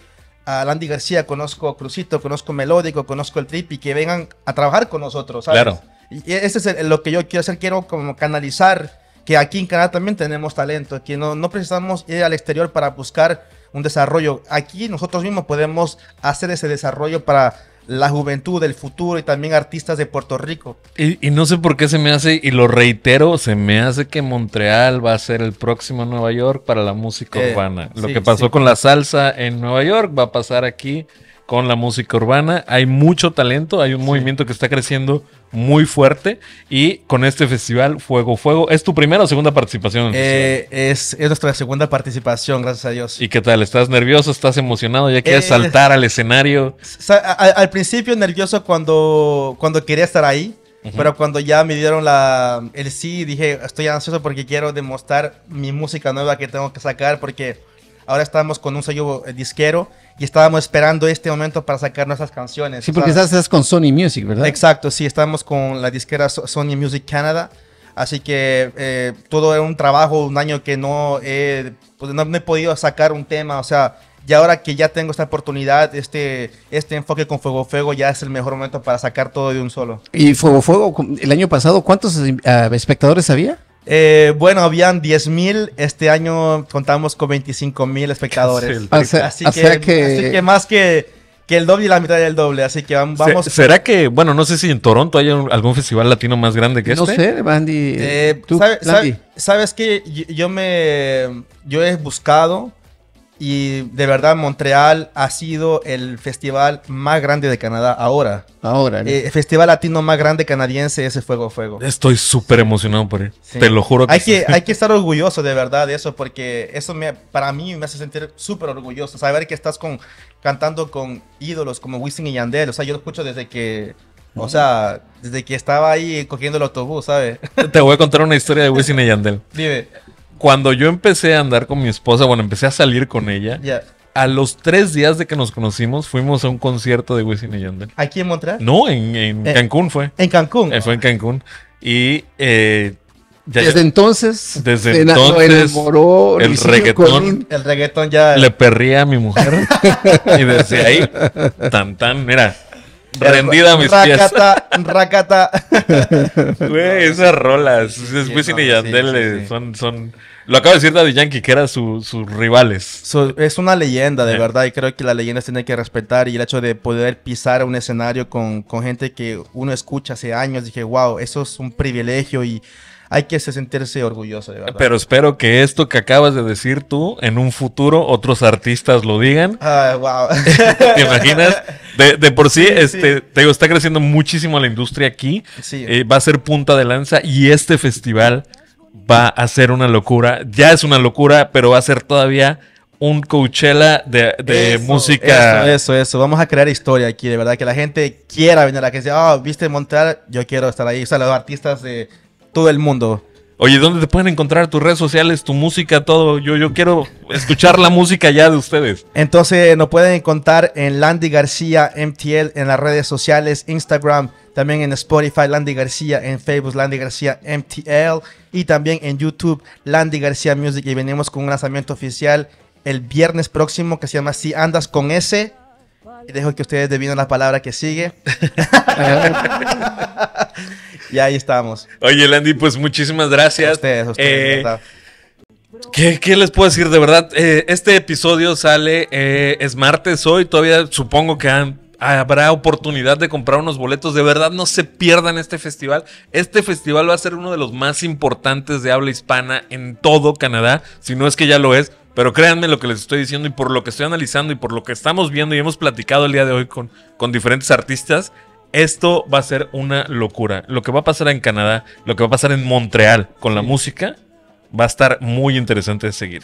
a Landy García, conozco a Crucito, conozco Melódico, conozco el Trip y que vengan a trabajar con nosotros, ¿sabes? Claro. Y ese es el- lo que yo quiero hacer, quiero como canalizar que aquí en Canadá también tenemos talento, que no, no precisamos ir al exterior para buscar un desarrollo. Aquí nosotros mismos podemos hacer ese desarrollo para la juventud, el futuro y también artistas de Puerto Rico. Y, y no sé por qué se me hace, y lo reitero, se me hace que Montreal va a ser el próximo Nueva York para la música Eh, urbana. Lo sí, que pasó sí. con la salsa en Nueva York va a pasar aquí con la música urbana. Hay mucho talento, hay un movimiento que está creciendo muy fuerte y con este festival Fuego Fuego, ¿es tu primera o segunda participación? Eh, es, es nuestra segunda participación, gracias a Dios. ¿Y qué tal? ¿Estás nervioso? ¿Estás emocionado? ¿Ya quieres Eh, saltar al escenario? Sa- a- a- al principio nervioso cuando, cuando quería estar ahí, pero cuando ya me dieron la, el sí, dije, estoy ansioso porque quiero demostrar mi música nueva que tengo que sacar porque ahora estamos con un sello eh, disquero y estábamos esperando este momento para sacar nuestras canciones. Sí, porque sea, estás, con Sony Music, ¿verdad? Exacto, sí, estamos con la disquera So- Sony Music Canada. Así que eh, todo era un trabajo, un año que no he, pues, no, he podido sacar un tema. O sea, y ahora que ya tengo esta oportunidad, este, este enfoque con Fuego Fuego ya es el mejor momento para sacar todo de un solo. Y Fuego Fuego, el año pasado, ¿cuántos ah, espectadores había? Eh, bueno, habían 10 mil, este año contamos con 25 mil espectadores. Sí, O sea, Así, o que, sea que- así que más que, que el doble y la mitad del doble. Así que vam- vamos. Se- ¿Será que, bueno, no sé si en Toronto hay algún festival latino más grande que No este? sé, Andy. Eh, tú, sabe- Landy. sabe- ¿Sabes que yo, yo me yo he buscado Y de verdad, Montreal ha sido el festival más grande de Canadá ahora. Ahora, ¿no? Eh, el festival latino más grande canadiense es el Fuego a Fuego. Estoy súper emocionado por. Sí. Te lo juro que, Hay sí. que, hay que estar orgulloso de verdad de eso, porque eso me, para mí me hace sentir súper orgulloso. Saber que estás con, cantando con ídolos como Wisin y Yandel. O sea, yo lo escucho desde que, o sea, desde que estaba ahí cogiendo el autobús, ¿sabes? Te voy a contar una historia de Wisin y Yandel. Dime, Cuando yo empecé a andar con mi esposa, bueno, empecé a salir con ella, ya. a los tres días de que nos conocimos, fuimos a un concierto de Wisin y Yandel. ¿Aquí en Montreal? No, en, en Eh, Cancún fue. En Cancún. Eh, fue en Cancún. Y eh, ya- Desde entonces, Desde entonces, enamoró el Luisillo reggaetón Colín. El reggaetón ya. le perría a mi mujer. y desde ahí, tan tan, mira, rendida a mis pies. Racata, racata. Güey, esas rolas. Es Wisin no, y Yandel sí, sí. son, son. Lo acaba de decir Daddy Yankee, que eran su- sus rivales. So, es una leyenda, de Eh. verdad, y creo que las leyendas tienen que respetar. Y el hecho de poder pisar un escenario con, con gente que uno escucha hace años, dije, wow, eso es un privilegio y hay que se- sentirse orgulloso, de verdad. Pero espero que esto que acabas de decir tú, en un futuro, otros artistas lo digan. Ah, wow. ¿Te imaginas? De, de por sí, Sí, este, te digo, está creciendo muchísimo la industria aquí. Sí. Eh, va a ser punta de lanza y este festival va a ser una locura. Ya es una locura, pero va a ser todavía un Coachella de, de Eso, música. Eso, eso, eso. Vamos a crear historia aquí, de verdad. Que la gente quiera venir a que sea, ah, viste Montreal, yo quiero estar ahí. O sea, los artistas de todo el mundo. Oye, ¿dónde te pueden encontrar tus redes sociales, tu música, todo? Yo, yo quiero escuchar la música ya de ustedes. Entonces nos pueden encontrar en Landy García MTL en las redes sociales, Instagram, también en Spotify, Landy García, en Facebook, Landy García MTL y también en YouTube, Landy García Music. Y venimos con un lanzamiento oficial el viernes próximo que se llama Si Andas con S. Y dejo que ustedes adivinen la palabra que sigue. y ahí estamos. Oye, Landy, pues muchísimas gracias. A ustedes, a ustedes, Eh. ¿Qué, qué les puedo decir? De verdad, eh, este episodio sale, eh, es martes hoy, todavía supongo que han- habrá oportunidad de comprar unos boletos. De verdad, no se pierdan este festival. Este festival va a ser uno de los más importantes de habla hispana en todo Canadá, si no es que ya lo es. Pero créanme lo que les estoy diciendo y por lo que estoy analizando y por lo que estamos viendo y hemos platicado el día de hoy con, con diferentes artistas, esto va a ser una locura. Lo que va a pasar en Canadá, lo que va a pasar en Montreal con la música, va a estar muy interesante de seguir.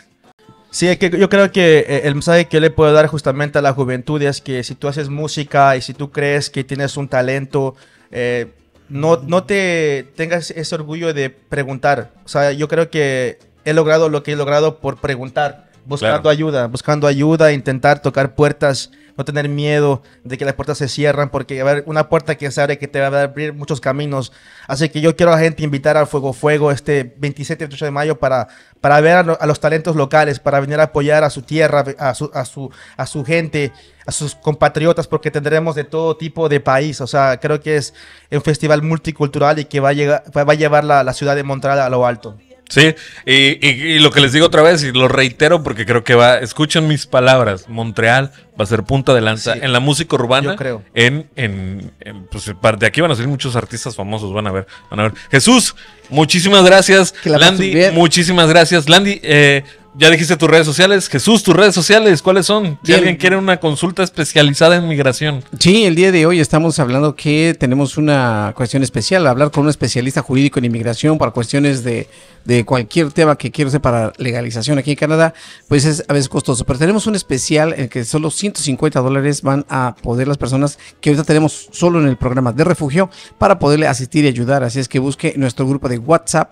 Sí, que yo creo que eh, el mensaje que yo le puedo dar justamente a la juventud es que si tú haces música y si tú crees que tienes un talento, eh, no, no te tengas ese orgullo de preguntar. O sea, yo creo que he logrado lo que he logrado por preguntar, buscando Claro. ayuda, buscando ayuda, intentar tocar puertas, no tener miedo de que las puertas se cierran, porque a ver, una puerta que se abre que te va a abrir muchos caminos. Así que yo quiero a la gente invitar al Fuego Fuego este 27 y 28 de mayo para, para ver a los talentos locales, para venir a apoyar a su tierra, a su, a su, a su gente, a sus compatriotas, porque tendremos de todo tipo de país. O sea, creo que es un festival multicultural y que va a, llegar, va a llevar la, la ciudad de Montreal a lo alto. Sí, y, y- y lo que les digo otra vez, y lo reitero porque creo que va, escuchen mis palabras, Montreal va a ser punta de lanza Sí. en la música urbana. Yo creo. En, en, en, pues de aquí van a salir muchos artistas famosos, van a ver, van a ver. Jesús, muchísimas gracias. Que la pasen Landy, muchísimas gracias. Landy, eh, ya dijiste tus redes sociales. Jesús, tus redes sociales, ¿cuáles son? Si alguien quiere una consulta especializada en migración. Sí, el día de hoy estamos hablando que tenemos una cuestión especial, hablar con un especialista jurídico en inmigración para cuestiones de, de cualquier tema que quiera hacer para legalización aquí en Canadá, pues es a veces costoso. Pero tenemos un especial en que solo 150 dólares van a poder las personas que ahorita tenemos solo en el programa de refugio para poderle asistir y ayudar. Así es que busque nuestro grupo de WhatsApp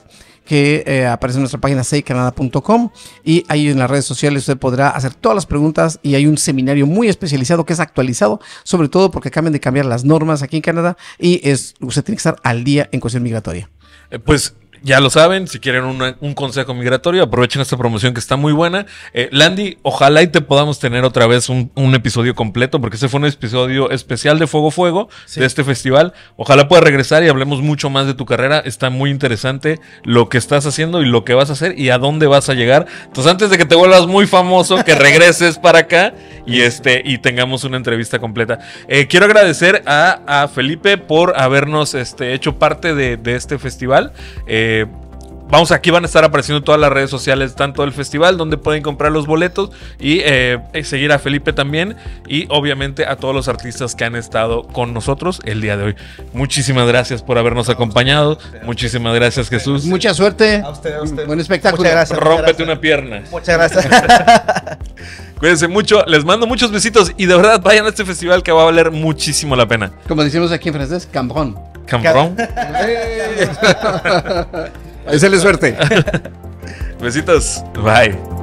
que eh, aparece en nuestra página seicanada.com y ahí en las redes sociales usted podrá hacer todas las preguntas y hay un seminario muy especializado que es actualizado, sobre todo porque acaban de cambiar las normas aquí en Canadá y es usted tiene que estar al día en cuestión migratoria. Eh, pues ya lo saben, si quieren una- un consejo migratorio, aprovechen esta promoción que está muy buena. Eh, Landy, ojalá y te podamos tener otra vez un, un episodio completo, porque ese fue un episodio especial de Fuego Fuego, Sí. de este festival. Ojalá puedas regresar y hablemos mucho más de tu carrera. Está muy interesante lo que estás haciendo y lo que vas a hacer y a dónde vas a llegar. Entonces, antes de que te vuelvas muy famoso, que regreses para acá y, este, y tengamos una entrevista completa. Eh, quiero agradecer a, a Felipe por habernos este, hecho parte de, de este festival. Eh, vamos, aquí van a estar apareciendo todas las redes sociales, tanto del festival, donde pueden comprar los boletos y eh, seguir a Felipe también y obviamente a todos los artistas que han estado con nosotros el día de hoy. Muchísimas gracias por habernos acompañado. Muchísimas gracias, Jesús. Mucha suerte. A usted, a usted. Buen espectáculo. Muchas gracias. Rómpete una pierna. Muchas gracias. Cuídense mucho, les mando muchos besitos y de verdad vayan a este festival que va a valer muchísimo la pena. Como decimos aquí en francés, cambrón. Cambrón. Desearle suerte. Besitos. Bye.